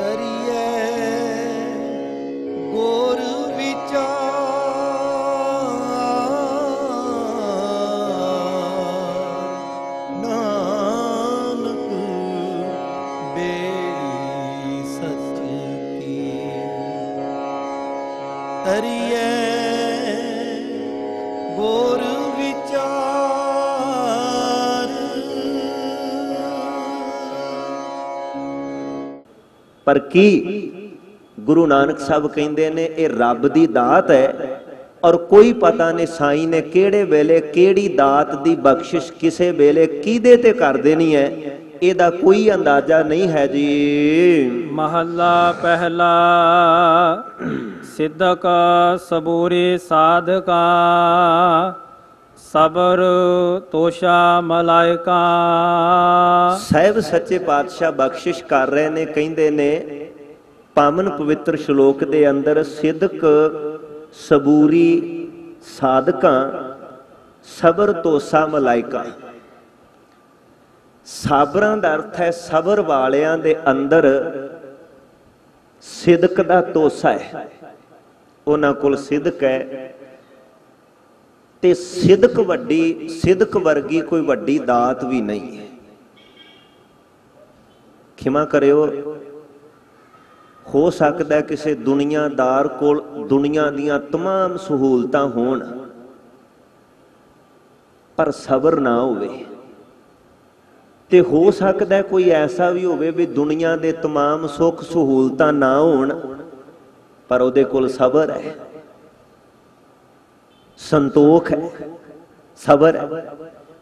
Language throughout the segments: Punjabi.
ਕਰੀਏ ਪਰ ਕੀ ਗੁਰੂ ਨਾਨਕ ਸਾਹਿਬ ਕਹਿੰਦੇ ਨੇ, ਇਹ ਰੱਬ ਦੀ ਦਾਤ ਹੈ ਔਰ ਕੋਈ ਪਤਾ ਨਹੀਂ ਸਾਈਂ ਨੇ ਕਿਹੜੇ ਵੇਲੇ ਕਿਹੜੀ ਦਾਤ ਦੀ ਬਖਸ਼ਿਸ਼ ਕਿਸੇ ਵੇਲੇ ਕਿਹਦੇ ਤੇ ਕਰ ਦੇਣੀ ਹੈ, ਇਹਦਾ ਕੋਈ ਅੰਦਾਜ਼ਾ ਨਹੀਂ ਹੈ ਜੀ। ਮਹੱਲਾ ਪਹਿਲਾ, ਸਿੱਧਕ ਸਬੂਰੇ ਸਾਧਕਾ ਸਬਰ ਤੋਸ਼ਾ ਮਲਾਇਕਾ। ਸਾਹਿਬ ਸੱਚੇ ਪਾਤਸ਼ਾਹ ਬਖਸ਼ਿਸ਼ ਕਰ ਰਹੇ ਨੇ, ਕਹਿੰਦੇ ਨੇ, ਪਾਵਨ ਪਵਿੱਤਰ ਸ਼ਲੋਕ ਦੇ ਅੰਦਰ ਸਿੱਧਕ ਸਬੂਰੀ ਸਾਧਕਾਂ, ਸਬਰ ਤੋਸਾ ਮਲਾਇਕਾ। ਸਾਬਰਾਂ ਦਾ ਅਰਥ ਹੈ ਸਬਰ ਵਾਲਿਆਂ ਦੇ ਅੰਦਰ ਸਿਦਕ ਦਾ ਤੋਸਾ ਹੈ। ਉਹਨਾਂ ਕੋਲ ਸਿਦਕ ਹੈ ਤੇ ਸਿਦਕ ਵੱਡੀ ਸਿਦਕ ਵਰਗੀ ਕੋਈ ਵੱਡੀ ਦਾਤ ਵੀ ਨਹੀਂ ਹੈ ਖਿਮਾ ਕਰਿਓ ਹੋ ਸਕਦਾ ਹੈ ਕਿਸੇ ਦੁਨੀਆਦਾਰ ਕੋਲ ਦੁਨੀਆ ਦੀਆਂ तमाम ਸਹੂਲਤਾਂ ਹੋਣ ਪਰ ਸਬਰ ਨਾ ਹੋਵੇ ਤੇ ਹੋ ਸਕਦਾ ਹੈ ਕੋਈ ਐਸਾ ਵੀ ਹੋਵੇ ਵੀ ਦੁਨੀਆ ਦੇ तमाम ਸੁੱਖ ਸਹੂਲਤਾਂ ਨਾ ਹੋਣ ਪਰ ਉਹਦੇ ਕੋਲ ਸਬਰ ਹੈ ਸੰਤੋਖ ਹੈ। ਸਬਰ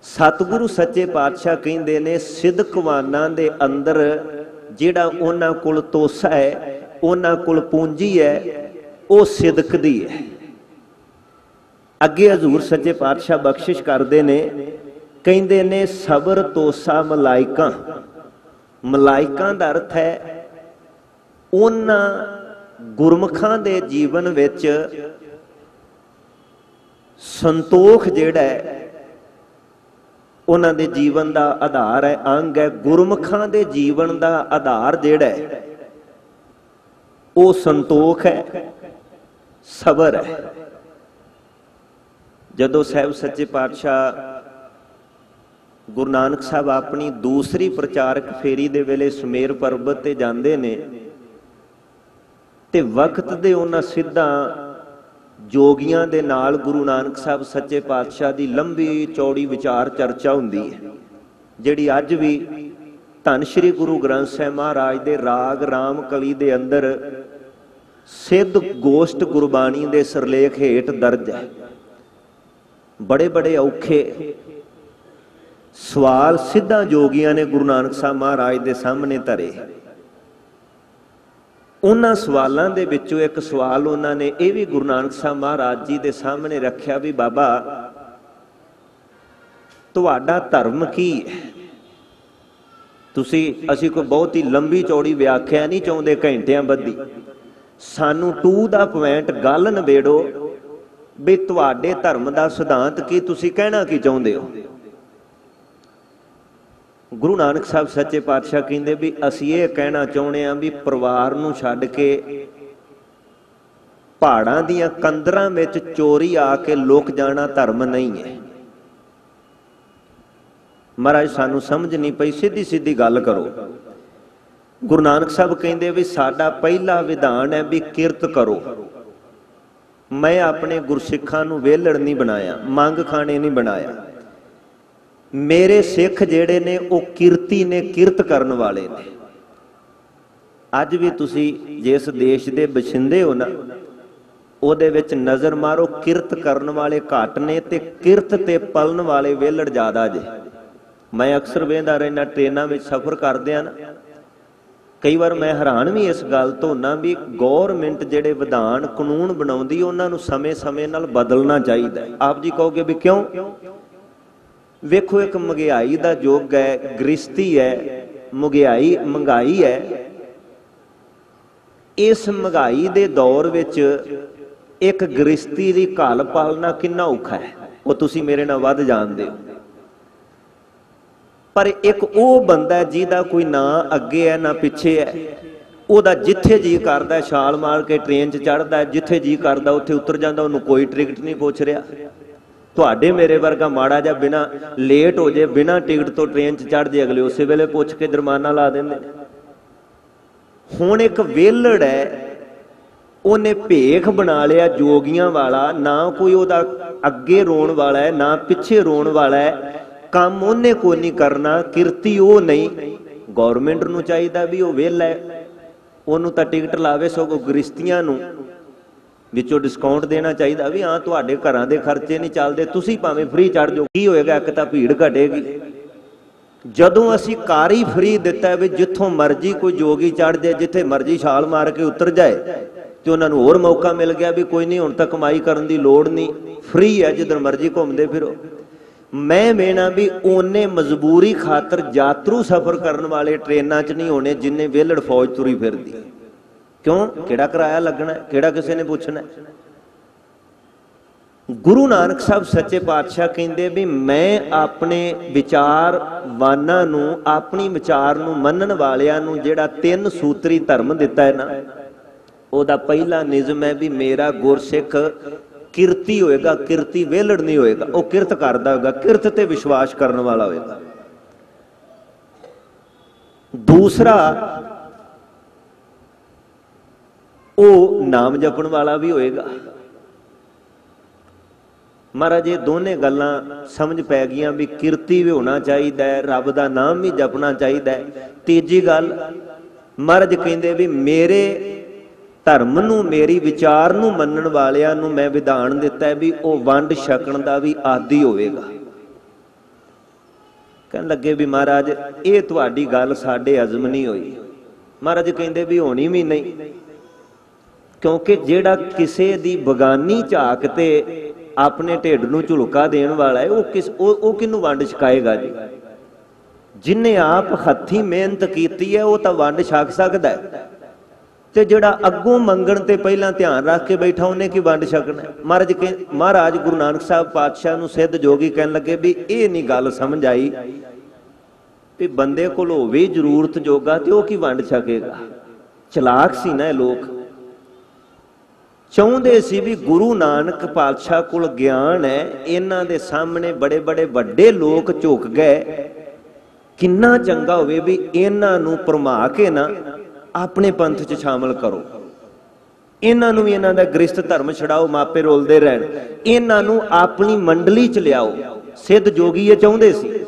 ਸਤਿਗੁਰੂ ਸੱਚੇ ਪਾਤਸ਼ਾਹ ਕਹਿੰਦੇ ਨੇ ਸਿੱਧਕਵਾਨਾਂ ਦੇ ਅੰਦਰ ਜਿਹੜਾ ਉਹਨਾਂ ਕੋਲ ਤੋਸਾ ਹੈ, ਉਹਨਾਂ ਕੋਲ ਪੂੰਜੀ ਹੈ, ਉਹ ਸਿਦਕ ਦੀ ਹੈ। ਅੱਗੇ ਹਜ਼ੂਰ ਸੱਚੇ ਪਾਤਸ਼ਾਹ ਬਖਸ਼ਿਸ਼ ਕਰਦੇ ਨੇ, ਕਹਿੰਦੇ ਨੇ, ਸਬਰ, ਤੋਸਾ, ਮਲਾਇਕਾਂ। ਮਲਾਇਕਾਂ ਦਾ ਅਰਥ ਹੈ, ਉਹਨਾਂ ਗੁਰਮਖਾਂ ਦੇ ਜੀਵਨ ਵਿੱਚ ਸੰਤੋਖ ਜਿਹੜਾ ਹੈ, ਉਹਨਾਂ ਦੇ ਜੀਵਨ ਦਾ ਆਧਾਰ ਹੈ, ਅੰਗ ਹੈ, ਗੁਰਮਖਾਂ ਦੇ ਜੀਵਨ ਦਾ ਆਧਾਰ ਜਿਹੜਾ ਹੈ, ਉਹ ਸੰਤੋਖ ਹੈ, ਸਬਰ ਹੈ। ਜਦੋਂ ਸਾਹਿਬ ਸੱਚੇ ਪਾਤਸ਼ਾਹ ਗੁਰੂ ਨਾਨਕ ਸਾਹਿਬ ਆਪਣੀ ਦੂਸਰੀ ਪ੍ਰਚਾਰਕ ਫੇਰੀ ਦੇ ਵੇਲੇ ਸਮੇਰ ਪਰਬਤ ਤੇ ਜਾਂਦੇ ਨੇ, ਤੇ ਵਕਤ ਦੇ ਉਹਨਾਂ ਸਿੱਧਾ ਜੋਗੀਆਂ ਦੇ ਨਾਲ ਗੁਰੂ ਨਾਨਕ ਸਾਹਿਬ ਸੱਚੇ ਪਾਤਸ਼ਾਹ ਦੀ ਲੰਬੀ ਚੌੜੀ ਵਿਚਾਰ ਚਰਚਾ ਹੁੰਦੀ ਹੈ, ਜਿਹੜੀ ਅੱਜ ਵੀ ਧੰਨ ਸ਼੍ਰੀ ਗੁਰੂ ਗ੍ਰੰਥ ਸਾਹਿਬ ਮਹਾਰਾਜ ਦੇ ਰਾਗ ਰਾਮ ਕਲੀ ਦੇ ਅੰਦਰ ਸਿੱਧ ਗੋਸ਼ਟ ਗੁਰਬਾਣੀ ਦੇ ਸਰਲੇਖ ਹੇਠ ਦਰਜ ਹੈ। ਬੜੇ ਬੜੇ ਔਖੇ ਸਵਾਲ ਸਿੱਧਾ ਜੋਗੀਆਂ ਨੇ ਗੁਰੂ ਨਾਨਕ ਸਾਹਿਬ ਮਹਾਰਾਜ ਦੇ ਸਾਹਮਣੇ ਧਰੇ। ਉਹਨਾਂ ਸਵਾਲਾਂ ਦੇ ਵਿੱਚੋਂ ਇੱਕ ਸਵਾਲ ਉਹਨਾਂ ਨੇ, ਇਹ ਵੀ ਗੁਰੂ ਨਾਨਕ ਸਾਹਿਬ ਮਹਾਰਾਜ ਜੀ ਦੇ ਸਾਹਮਣੇ ਰੱਖਿਆ ਵੀ ਬਾਬਾ, ਤੁਹਾਡਾ ਧਰਮ ਕੀ ਹੈ? ਤੁਸੀਂ, ਅਸੀਂ ਕੋਈ ਬਹੁਤ ਹੀ ਲੰਬੀ ਚੌੜੀ ਵਿਆਖਿਆ ਨਹੀਂ ਚਾਹੁੰਦੇ ਘੰਟਿਆਂ ਬੱਧੀ। ਸਾਨੂੰ ਟੂ ਦਾ ਪੁਆਇੰਟ ਗੱਲ ਨਵੇੜੋ ਵੀ ਤੁਹਾਡੇ ਧਰਮ ਦਾ ਸਿਧਾਂਤ ਕੀ, ਤੁਸੀਂ ਕਹਿਣਾ ਕੀ ਚਾਹੁੰਦੇ ਹੋ? ਗੁਰੂ ਨਾਨਕ ਸਾਹਿਬ ਸੱਚੇ ਪਾਤਸ਼ਾਹ ਕਹਿੰਦੇ ਵੀ ਅਸੀਂ ਇਹ ਕਹਿਣਾ ਚਾਹੁੰਦੇ ਆਂ ਵੀ ਪਰਿਵਾਰ ਨੂੰ ਛੱਡ ਕੇ ਪਹਾੜਾਂ ਦੀਆਂ ਕੰਦਰਾਂ ਵਿੱਚ ਚੋਰੀ ਆ ਕੇ ਲੋਕ ਜਾਣਾ ਧਰਮ ਨਹੀਂ ਹੈ। ਮਹਾਰਾਜ, ਸਾਨੂੰ ਸਮਝ ਨਹੀਂ ਪਈ ਸਿੱਧੀ ਸਿੱਧੀ ਗੱਲ ਕਰੋ। ਗੁਰੂ ਨਾਨਕ ਸਾਹਿਬ ਕਹਿੰਦੇ ਵੀ ਸਾਡਾ ਪਹਿਲਾ ਵਿਧਾਨ ਹੈ ਵੀ ਕਿਰਤ ਕਰੋ। ਮੈਂ ਆਪਣੇ ਗੁਰਸਿੱਖਾਂ ਨੂੰ ਵੇਲੜ ਨਹੀਂ ਬਣਾਇਆ, ਮੰਗ ਖਾਣੇ ਨਹੀਂ ਬਣਾਇਆ। ਮੇਰੇ ਸਿੱਖ ਜਿਹੜੇ ਨੇ, ਉਹ ਕਿਰਤੀ ਨੇ, ਕਿਰਤ ਕਰਨ ਵਾਲੇ ਨੇ। ਅੱਜ ਵੀ ਤੁਸੀਂ ਜਿਸ ਦੇਸ਼ ਦੇ ਬਸਿੰਦੇ ਹੋ ਨਾ, ਉਹਦੇ ਵਿੱਚ ਨਜ਼ਰ ਮਾਰੋ, ਕਿਰਤ ਕਰਨ ਵਾਲੇ ਘੱਟ ਨੇ ਤੇ ਕਿਰਤ ਤੇ ਪਲਣ ਵਾਲੇ ਵੇਲੜ ਜ਼ਿਆਦਾ ਜੇ। ਮੈਂ ਅਕਸਰ ਵੇਂਦਾ ਰਹਿਣਾ ਟ੍ਰੇਨਾਂ ਵਿੱਚ ਸਫ਼ਰ ਕਰਦਿਆਂ ਨਾ। ਕਈ ਵਾਰ ਮੈਂ ਹੈਰਾਨ ਵੀ ਇਸ ਗੱਲ ਤੋਂ ਨਾ ਵੀ ਗਵਰਨਮੈਂਟ ਜਿਹੜੇ ਵਿਧਾਨ ਕਾਨੂੰਨ ਬਣਾਉਂਦੀ, ਉਹਨਾਂ ਨੂੰ ਸਮੇਂ-ਸਮੇਂ ਨਾਲ ਬਦਲਣਾ ਚਾਹੀਦਾ। ਆਪ ਜੀ ਕਹੋਗੇ ਵੀ ਕਿਉਂ? ਵੇਖੋ ਇੱਕ ਮਹਿੰਗਾਈ ਦਾ ਯੁੱਗ ਹੈ ਗ੍ਰਸਤੀ ਹੈ, ਮਹਿੰਗਾਈ ਮਹਿੰਗਾਈ ਹੈ। ਇਸ ਮਹਿੰਗਾਈ ਦੇ ਦੌਰ ਵਿੱਚ ਇੱਕ ਗ੍ਰਸਤੀ ਦੀ ਘਾਲ ਪਾਲਣਾ ਕਿੰਨਾ ਔਖਾ ਹੈ, ਉਹ ਤੁਸੀਂ ਮੇਰੇ ਨਾਲ ਵੱਧ ਜਾਣਦੇ ਹੋ। ਪਰ ਇੱਕ ਉਹ ਬੰਦਾ ਜਿਹਦਾ ਕੋਈ ਨਾ ਅੱਗੇ ਹੈ, ਨਾ ਪਿੱਛੇ ਹੈ। ਉਹਦਾ ਜਿੱਥੇ ਜੀ ਕਰਦਾ ਛਾਲ ਮਾਰ ਕੇ ਟ੍ਰੇਨ 'ਚ ਚੜਦਾ ਜਿੱਥੇ ਜੀ ਕਰਦਾ, ਉੱਥੇ ਉਤਰ ਜਾਂਦਾ, ਉਹਨੂੰ ਕੋਈ ਟਿਕਟ ਨਹੀਂ ਪੁੱਛ ਰਿਹਾ। ਤੁਹਾਡੇ ਮੇਰੇ ਵਰਗਾ ਮਾੜਾ ਜਿਹਾ ਬਿਨਾ ਲੇਟ ਹੋ ਜੇ, ਬਿਨਾ ਟਿਕਟ ਤੋਂ ਟ੍ਰੇਨ 'ਚ ਚੜ ਜੇ, ਅਗਲੇ ਉਸੇ ਵੇਲੇ ਪੁੱਛ ਕੇ ਜੁਰਮਾਨਾ ਲਾ ਦਿੰਦੇ। ਹੁਣ ਇੱਕ ਵੇਲੜ ਹੈ, ਉਹਨੇ ਭੇਖ ਬਣਾ ਲਿਆ ਜੋਗੀਆਂ ਵਾਲਾ, ਨਾ ਕੋਈ ਉਹਦਾ ਅੱਗੇ ਰੋਣ ਵਾਲਾ ਹੈ, ਨਾ ਪਿੱਛੇ ਰੋਣ ਵਾਲਾ ਹੈ, ਕੰਮ ਉਹਨੇ ਕੋਈ ਨਹੀਂ ਕਰਨਾ, ਕਿਰਤੀ ਉਹ ਨਹੀਂ। ਗਵਰਨਮੈਂਟ ਨੂੰ ਚਾਹੀਦਾ ਵੀ ਉਹ ਵਿਹਲਾ ਹੈ। ਉਹਨੂੰ ਤਾਂ ਟਿਕਟ ਲਾਵੇ ਸਗੋਂ ਗ੍ਰਿਸ਼ਤੀਆਂ ਨੂੰ। ਵਿੱਚੋਂ ਡਿਸਕਾਊਂਟ ਦੇਣਾ ਚਾਹੀਦਾ ਵੀ ਹਾਂ, ਤੁਹਾਡੇ ਘਰਾਂ ਦੇ ਖਰਚੇ ਨਹੀਂ ਚੱਲਦੇ, ਤੁਸੀਂ ਭਾਵੇਂ ਫ੍ਰੀ ਚੜ ਜਾਓ। ਕੀ ਹੋਏਗਾ, ਇੱਕ ਤਾਂ ਭੀੜ ਘਟੇਗੀ। ਜਦੋਂ ਅਸੀਂ ਕਾਰ ਹੀ ਫ੍ਰੀ ਦਿੱਤਾ ਵੀ ਜਿੱਥੋਂ ਮਰਜ਼ੀ ਕੋਈ ਜੋਗੀ ਚੜ ਜਾਏ, ਜਿੱਥੇ ਮਰਜ਼ੀ ਛਾਲ ਮਾਰ ਕੇ ਉਤਰ ਜਾਏ, ਤੇ ਉਹਨਾਂ ਨੂੰ ਹੋਰ ਮੌਕਾ ਮਿਲ ਗਿਆ ਵੀ ਕੋਈ ਨਹੀਂ, ਹੁਣ ਤਾਂ ਕਮਾਈ ਕਰਨ ਦੀ ਲੋੜ ਨਹੀਂ। ਫ੍ਰੀ ਹੈ ਜਿੱਧਰ ਮਰਜ਼ੀ ਘੁੰਮਦੇ ਫਿਰੋ। ਮੈਂ ਮੇਣਾ ਵੀ ਉਹਨੇ ਮਜਬੂਰੀ ਖਾਤਰ ਯਾਤਰੂ ਸਫ਼ਰ ਕਰਨ ਵਾਲੇ ਟ੍ਰੇਨਾਂ 'ਚ ਨਹੀਂ ਹੋਣੇ, ਜਿੰਨੇ ਵਿਹਲੜ ਫੌਜ ਤੁਰੀ ਫਿਰਦੀ। ਕਿਉਂ? ਕਿਹੜਾ ਕਿਰਾਇਆ ਲੱਗਣਾ ਕਿਹੜਾ ਕਿਸੇ ਨੇ ਪੁੱਛਣਾ ਗੁਰੂ ਨਾਨਕ ਸਾਹਿਬ ਸੱਚੇ ਪਾਤਸ਼ਾਹ ਕਹਿੰਦੇ ਵੀ ਮੈਂ ਆਪਣੇ ਵਿਚਾਰ ਵਾਨਾਂ ਨੂੰ, ਆਪਣੀ ਵਿਚਾਰ ਨੂੰ ਮੰਨਣ ਵਾਲਿਆਂ ਨੂੰ ਜਿਹੜਾ ਤਿੰਨ ਸੂਤਰੀ ਧਰਮ ਦਿੱਤਾ ਹੈ ਨਾ, ਉਹਦਾ ਪਹਿਲਾ ਨਿਯਮ ਹੈ ਵੀ ਮੇਰਾ ਗੁਰਸਿੱਖ ਕਿਰਤੀ ਹੋਏਗਾ, ਕਿਰਤੀ ਵਿਹਲੜ ਨਹੀਂ ਹੋਏਗਾ, ਉਹ ਕਿਰਤ ਕਰਦਾ ਹੋਏਗਾ, ਕਿਰਤ ਤੇ ਵਿਸ਼ਵਾਸ ਕਰਨ ਵਾਲਾ ਹੋਏਗਾ। ਦੂਸਰਾ ਉਹ ਨਾਮ ਜਪਣ ਵਾਲਾ ਵੀ ਹੋਏਗਾ। ਮਹਾਰਾਜ, ਇਹ ਦੋਨੇ ਗੱਲਾਂ ਸਮਝ ਪੈ ਗਈਆਂ ਵੀ ਕਿਰਤੀ ਵੀ ਹੋਣਾ ਚਾਹੀਦਾ ਹੈ, ਰੱਬ ਦਾ ਨਾਮ ਵੀ ਜਪਣਾ ਚਾਹੀਦਾ ਹੈ। ਤੀਜੀ ਗੱਲ, ਮਹਾਰਾਜ ਕਹਿੰਦੇ ਵੀ ਮੇਰੇ ਧਰਮ ਨੂੰ, ਮੇਰੀ ਵਿਚਾਰ ਨੂੰ ਮੰਨਣ ਵਾਲਿਆਂ ਨੂੰ ਮੈਂ ਵਿਧਾਨ ਦਿੱਤਾ ਵੀ ਉਹ ਵੰਡ ਛਕਣ ਦਾ ਵੀ ਆਦੀ ਹੋਵੇਗਾ। ਕਹਿਣ ਲੱਗੇ ਵੀ ਮਹਾਰਾਜ, ਇਹ ਤੁਹਾਡੀ ਗੱਲ ਸਾਡੇ ਅਜ਼ਮ ਨਹੀਂ ਹੋਈ। ਮਹਾਰਾਜ ਕਹਿੰਦੇ ਵੀ ਹੋਣੀ ਵੀ ਨਹੀਂ। ਕਿਉਂਕਿ ਜਿਹੜਾ ਕਿਸੇ ਦੀ ਬਗਾਨੀ ਝਾਕ ਤੇ ਆਪਣੇ ਢਿੱਡ ਨੂੰ ਝੁਲਕਾ ਦੇਣ ਵਾਲਾ ਹੈ, ਉਹ ਕਿਸ ਉਹ ਉਹ ਕਿਹਨੂੰ ਵੰਡ ਛਕਾਏਗਾ ਜੀ? ਜਿਨੇ ਆਪ ਹੱਥੀ ਮਿਹਨਤ ਕੀਤੀ ਹੈ, ਉਹ ਤਾਂ ਵੰਡ ਛਕ ਸਕਦਾ ਹੈ। ਤੇ ਜਿਹੜਾ ਅੱਗੋਂ ਮੰਗਣ ਤੇ ਪਹਿਲਾਂ ਧਿਆਨ ਰੱਖ ਕੇ ਬੈਠਾ, ਉਹਨੇ ਕੀ ਵੰਡ ਛਕਣਾ ਮਹਾਰਾਜ ਕਹਿ ਮਹਾਰਾਜ ਗੁਰੂ ਨਾਨਕ ਸਾਹਿਬ ਪਾਤਸ਼ਾਹ ਨੂੰ ਸਿੱਧ ਜੋਗੀ ਕਹਿਣ ਲੱਗੇ ਵੀ ਇਹ ਨਹੀਂ ਗੱਲ ਸਮਝ ਆਈ ਵੀ ਬੰਦੇ ਕੋਲ ਹੋਵੇ ਜ਼ਰੂਰਤ ਜੋਗਾ ਤੇ ਉਹ ਕੀ ਵੰਡ ਛਕੇਗਾ? ਚਲਾਕ ਸੀ ਨਾ ਇਹ ਲੋਕ। ਚਾਹੁੰਦੇ ਸੀ ਵੀ ਗੁਰੂ ਨਾਨਕ ਪਾਤਸ਼ਾਹ ਕੋਲ ਗਿਆਨ ਹੈ, ਇਹਨਾਂ ਦੇ ਸਾਹਮਣੇ ਬੜੇ ਬੜੇ ਵੱਡੇ ਲੋਕ ਝੁਕ ਗਏ। ਕਿੰਨਾ ਚੰਗਾ ਹੋਵੇ ਵੀ ਇਹਨਾਂ ਨੂੰ ਪਰਮਾ ਕੇ ਨਾ ਆਪਣੇ ਪੰਥ 'ਚ ਸ਼ਾਮਲ ਕਰੋ। ਇਹਨਾਂ ਨੂੰ ਵੀ ਇਹਨਾਂ ਦਾ ਗ੍ਰਸਥ ਧਰਮ ਛਡਾਓ, ਮਾਪੇ ਰੋਲਦੇ ਰਹਿਣ। ਇਹਨਾਂ ਨੂੰ ਆਪਣੀ ਮੰਡਲੀ 'ਚ ਲਿਆਓ। ਸਿੱਧ ਜੋਗੀ ਇਹ ਚਾਹੁੰਦੇ ਸੀ।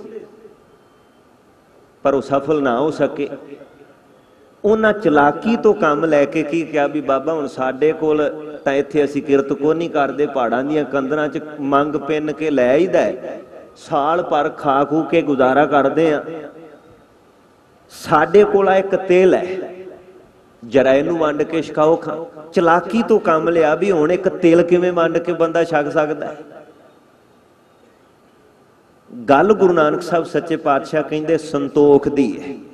ਪਰ ਉਹ ਸਫਲ ਨਾ ਹੋ ਸਕੇ। ਉਹਨਾਂ ਚਲਾਕੀ ਤੋਂ ਕੰਮ ਲੈ ਕੇ ਕੀ ਕਿਹਾ ਵੀ ਬਾਬਾ, ਹੁਣ ਸਾਡੇ ਕੋਲ ਤਾਂ ਇੱਥੇ ਅਸੀਂ ਕਿਰਤ ਕੋ ਨਹੀਂ ਕਰਦੇ, ਪਹਾੜਾਂ ਦੀਆਂ ਕੰਦਰਾਂ 'ਚ ਮੰਗ ਪਿੰਨ ਕੇ ਲੈ ਆਈਦਾ ਹੈ। ਸਾਲ ਪਰ ਖਾ ਖੂ ਕੇ ਗੁਜ਼ਾਰਾ ਕਰਦੇ ਆ। ਸਾਡੇ ਕੋਲ ਆ ਇੱਕ ਤੇਲ ਹੈ। ਜਰਾ ਇਹਨੂੰ ਵੰਡ ਕੇ ਛਕਾਓ ਖਾ। ਚਲਾਕੀ ਤੋਂ ਕੰਮ ਲਿਆ ਵੀ ਹੁਣ ਇੱਕ ਤੇਲ ਕਿਵੇਂ ਵੰਡ ਕੇ ਬੰਦਾ ਛਕ ਸਕਦਾ ਹੈ? ਗੱਲ ਗੁਰੂ ਨਾਨਕ ਸਾਹਿਬ ਸੱਚੇ ਪਾਤਸ਼ਾਹ ਕਹਿੰਦੇ, ਸੰਤੋਖ ਦੀ ਹੈ।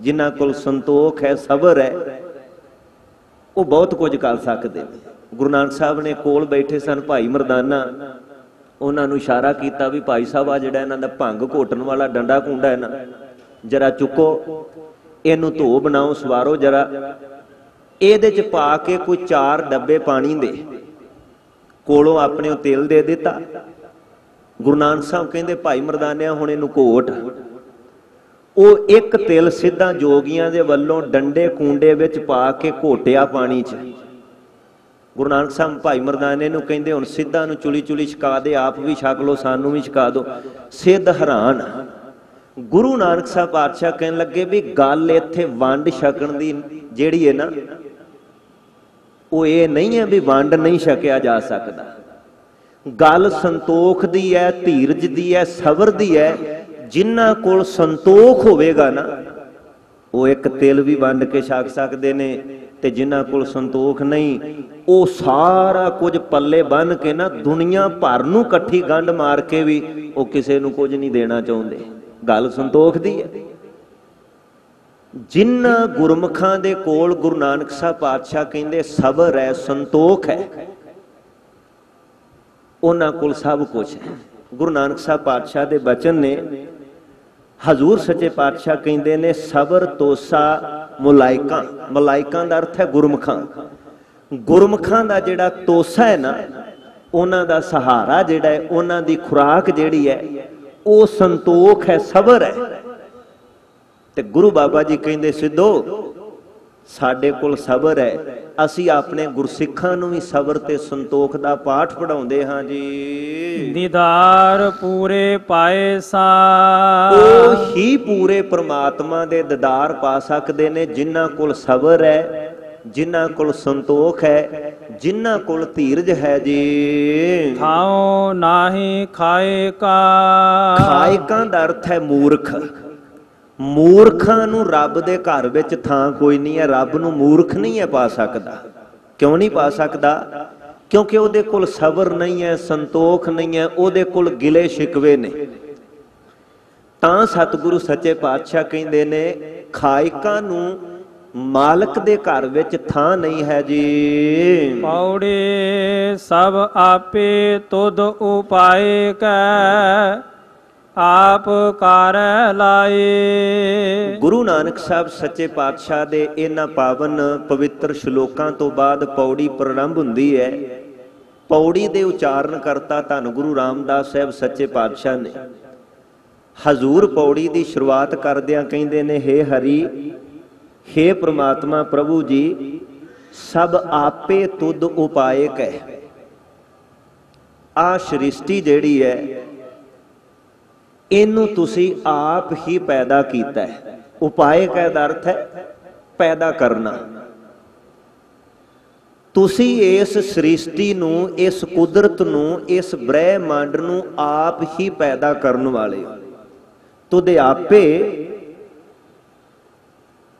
ਜਿਨ੍ਹਾਂ ਕੋਲ ਸੰਤੋਖ ਹੈ, ਸਬਰ ਹੈ, ਉਹ ਬਹੁਤ ਕੁਝ ਕਰ ਸਕਦੇ ਨੇ। ਗੁਰੂ ਨਾਨਕ ਸਾਹਿਬ ਨੇ ਕੋਲ ਬੈਠੇ ਸਨ ਭਾਈ ਮਰਦਾਨਾ। ਉਹਨਾਂ ਨੂੰ ਇਸ਼ਾਰਾ ਕੀਤਾ ਵੀ ਭਾਈ ਸਾਹਿਬ ਆ ਜਿਹੜਾ ਇਹਨਾਂ ਦਾ ਭੰਗ ਘੋਟਣ ਵਾਲਾ ਡੰਡਾ ਕੁੰਡਾ ਹੈ ਨਾ ਜਰਾ ਚੁੱਕੋ, ਇਹਨੂੰ ਧੋ ਬਣਾਓ, ਸਵਾਰੋ ਜਰਾ। ਇਹਦੇ ਚ ਪਾ ਕੇ ਕੋਈ ਚਾਰ ਡੱਬੇ ਪਾਣੀ ਦੇ। ਕੋਲੋਂ ਆਪਣੇ ਉਹ ਤੇਲ ਦੇ ਦਿੱਤਾ। ਗੁਰੂ ਨਾਨਕ ਸਾਹਿਬ ਕਹਿੰਦੇ, ਭਾਈ ਮਰਦਾਨਿਆ, ਹੁਣ ਇਹਨੂੰ ਘੋਟ। ਉਹ ਇੱਕ ਤਿਲ ਸਿੱਧਾ ਜੋਗੀਆਂ ਦੇ ਵੱਲੋਂ ਡੰਡੇ ਕੁੰਡੇ ਵਿੱਚ ਪਾ ਕੇ ਘੋਟਿਆ ਪਾਣੀ 'ਚ। ਗੁਰੂ ਨਾਨਕ ਸਾਹਿਬ ਭਾਈ ਮਰਦਾਨੇ ਨੂੰ ਕਹਿੰਦੇ ਹੁਣ ਸਿੱਧਾ ਨੂੰ ਚੁਲੀ ਚੁਲੀ ਛਕਾ ਦੇ, ਆਪ ਵੀ ਛਕ ਲੋ ਸਾਨੂੰ ਵੀ ਛਕਾ ਦਿਓ। ਸਿੱਧ ਹੈਰਾਨ। ਗੁਰੂ ਨਾਨਕ ਸਾਹਿਬ ਪਾਤਸ਼ਾਹ ਕਹਿਣ ਲੱਗੇ ਵੀ ਗੱਲ ਇੱਥੇ ਵੰਡ ਛਕਣ ਦੀ ਜਿਹੜੀ ਹੈ ਨਾ, ਉਹ ਇਹ ਨਹੀਂ ਹੈ ਵੀ ਵੰਡ ਨਹੀਂ ਛਕਿਆ ਜਾ ਸਕਦਾ। ਗੱਲ ਸੰਤੋਖ ਦੀ ਹੈ, ਧੀਰਜ ਦੀ ਹੈ, ਸਬਰ ਦੀ ਹੈ ਜਿਨ੍ਹਾਂ ਕੋਲ ਸੰਤੋਖ ਹੋਵੇਗਾ ਨਾ, ਉਹ ਇੱਕ ਤਿਲ ਵੀ ਵੰਡ ਕੇ ਛਕ ਸਕਦੇ ਨੇ ਤੇ ਜਿਨ੍ਹਾਂ ਕੋਲ ਸੰਤੋਖ ਨਹੀਂ, ਉਹ ਸਾਰਾ ਕੁਝ ਪੱਲੇ ਬੰਨ ਕੇ ਨਾ ਦੁਨੀਆ ਭਰ ਨੂੰ ਇਕੱਠੀ ਗੰਢ ਮਾਰ ਕੇ ਵੀ ਉਹ ਕਿਸੇ ਨੂੰ ਕੁਝ ਨਹੀਂ ਦੇਣਾ ਚਾਹੁੰਦੇ। ਗੱਲ ਸੰਤੋਖ ਦੀ ਹੈ। ਜਿਨ੍ਹਾਂ ਗੁਰਮੁਖਾਂ ਦੇ ਕੋਲ ਗੁਰੂ ਨਾਨਕ ਸਾਹਿਬ ਪਾਤਸ਼ਾਹ ਕਹਿੰਦੇ ਸਬਰ ਹੈ ਸੰਤੋਖ ਹੈ। ਉਹਨਾਂ ਕੋਲ ਸਭ ਕੁਝ ਹੈ। ਗੁਰੂ ਨਾਨਕ ਸਾਹਿਬ ਪਾਤਸ਼ਾਹ ਦੇ ਬਚਨ ਨੇ ਹਜ਼ੂਰ ਸੱਚੇ ਪਾਤਸ਼ਾਹ ਕਹਿੰਦੇ ਨੇ, ਸਬਰ, ਤੋਸਾ, ਮੁਲਾਇਕਾਂ। ਮਲਾਇਕਾਂ ਦਾ ਅਰਥ ਹੈ ਗੁਰਮੁਖਾਂ। ਗੁਰਮੁਖਾਂ ਦਾ ਜਿਹੜਾ ਤੋਸਾ ਹੈ ਨਾ, ਉਹਨਾਂ ਦਾ ਸਹਾਰਾ ਜਿਹੜਾ ਹੈ, ਉਹਨਾਂ ਦੀ ਖੁਰਾਕ ਜਿਹੜੀ ਹੈ, ਉਹ ਸੰਤੋਖ ਹੈ, ਸਬਰ ਹੈ। ਤੇ ਗੁਰੂ ਬਾਬਾ ਜੀ ਕਹਿੰਦੇ, ਸਿੱਧੋ ਸਾਡੇ ਕੋਲ ਸਬਰ ਹੈ। ਅਸੀਂ ਆਪਣੇ ਗੁਰਸਿੱਖਾਂ ਨੂੰ ਵੀ ਸਬਰ ਤੇ ਸੰਤੋਖ ਦਾ ਪਾਠ ਪੜਾਉਂਦੇ ਹਾਂ ਜੀ। ਦੀਦਾਰ ਪੂਰੇ ਪਾਏ ਸਾ ਉਹ ਹੀ ਪੂਰੇ ਪ੍ਰਮਾਤਮਾ ਦੇ ਦਿਦਾਰ ਪਾ ਸਕਦੇ ਨੇ ਜਿਨ੍ਹਾਂ ਕੋਲ ਸਬਰ ਹੈ ਜਿਨ੍ਹਾਂ ਕੋਲ ਸੰਤੋਖ ਹੈ ਜਿਨ੍ਹਾਂ ਕੋਲ ਧੀਰਜ ਹੈ ਜੀ। ਥਾਉ ਨਾਹੀ ਖਾਏ ਕਾ ਖਾਇਕਾਂ ਦਾ ਅਰਥ ਹੈ ਮੂਰਖ। ਮੂਰਖਾਂ ਨੂੰ ਰੱਬ ਦੇ ਘਰ ਵਿੱਚ ਥਾਂ ਕੋਈ ਨਹੀਂ ਹੈ, ਰੱਬ ਨੂੰ ਮੂਰਖ ਨਹੀਂ ਹੈ ਪਾ ਸਕਦਾ। ਕਿਉਂ ਨਹੀਂ ਪਾ ਸਕਦਾ? ਕਿਉਂਕਿ ਉਹਦੇ ਕੋਲ ਸਬਰ ਨਹੀਂ ਹੈ, ਸੰਤੋਖ ਨਹੀਂ ਹੈ, ਉਹਦੇ ਕੋਲ ਗਿਲੇ ਸ਼ਿਕਵੇ ਨੇ। ਤਾਂ ਸਤਿਗੁਰੂ ਸੱਚੇ ਪਾਤਸ਼ਾਹ ਕਹਿੰਦੇ ਨੇ, ਖਾਇਕਾਂ ਨੂੰ ਮਾਲਕ ਦੇ ਘਰ ਵਿੱਚ ਥਾਂ ਨਹੀਂ ਹੈ ਜੀ। ਪੌੜੇ ਸਭ ਆਪੇ ਤੁਧ ਉਪਾਏ ਕੈ। ਆਪ ਕਰ ਲਾਏ। ਗੁਰੂ ਨਾਨਕ ਸਾਹਿਬ ਸੱਚੇ ਪਾਤਸ਼ਾਹ ਦੇ ਇਹਨਾਂ ਪਾਵਨ ਪਵਿੱਤਰ ਸ਼ਲੋਕਾਂ ਤੋਂ ਬਾਅਦ ਪੌੜੀ ਪ੍ਰਾਰੰਭ ਹੁੰਦੀ ਹੈ। ਪੌੜੀ ਦੇ ਉਚਾਰਨ ਕਰਤਾ ਧੰਨ ਗੁਰੂ ਰਾਮਦਾਸ ਸਾਹਿਬ ਸੱਚੇ ਪਾਤਸ਼ਾਹ ਨੇ। ਹਜ਼ੂਰ ਪੌੜੀ ਦੀ ਸ਼ੁਰੂਆਤ ਕਰਦਿਆਂ ਕਹਿੰਦੇ ਨੇ, ਹੇ ਹਰੀ, ਹੇ ਪ੍ਰਮਾਤਮਾ ਪ੍ਰਭੂ ਜੀ, ਸਭ ਆਪੇ ਤੁਧ ਉਪਾਏ ਹੈ। ਆ ਸ੍ਰਿਸ਼ਟੀ ਜਿਹੜੀ ਹੈ ਇਹਨੂੰ ਤੁਸੀਂ ਆਪ ਹੀ ਪੈਦਾ ਕੀਤਾ ਹੈ ਉਪਾਏ ਕਾ ਦਾ ਅਰਥ ਹੈ ਪੈਦਾ ਕਰਨਾ ਤੁਸੀਂ ਇਸ ਸ੍ਰਿਸ਼ਟੀ ਨੂੰ ਇਸ ਕੁਦਰਤ ਨੂੰ ਇਸ ਬ੍ਰਹਿਮੰਡ ਨੂੰ ਆਪ ਹੀ ਪੈਦਾ ਕਰਨ ਵਾਲੇ ਹੋ ਤੁਧ ਆਪੇ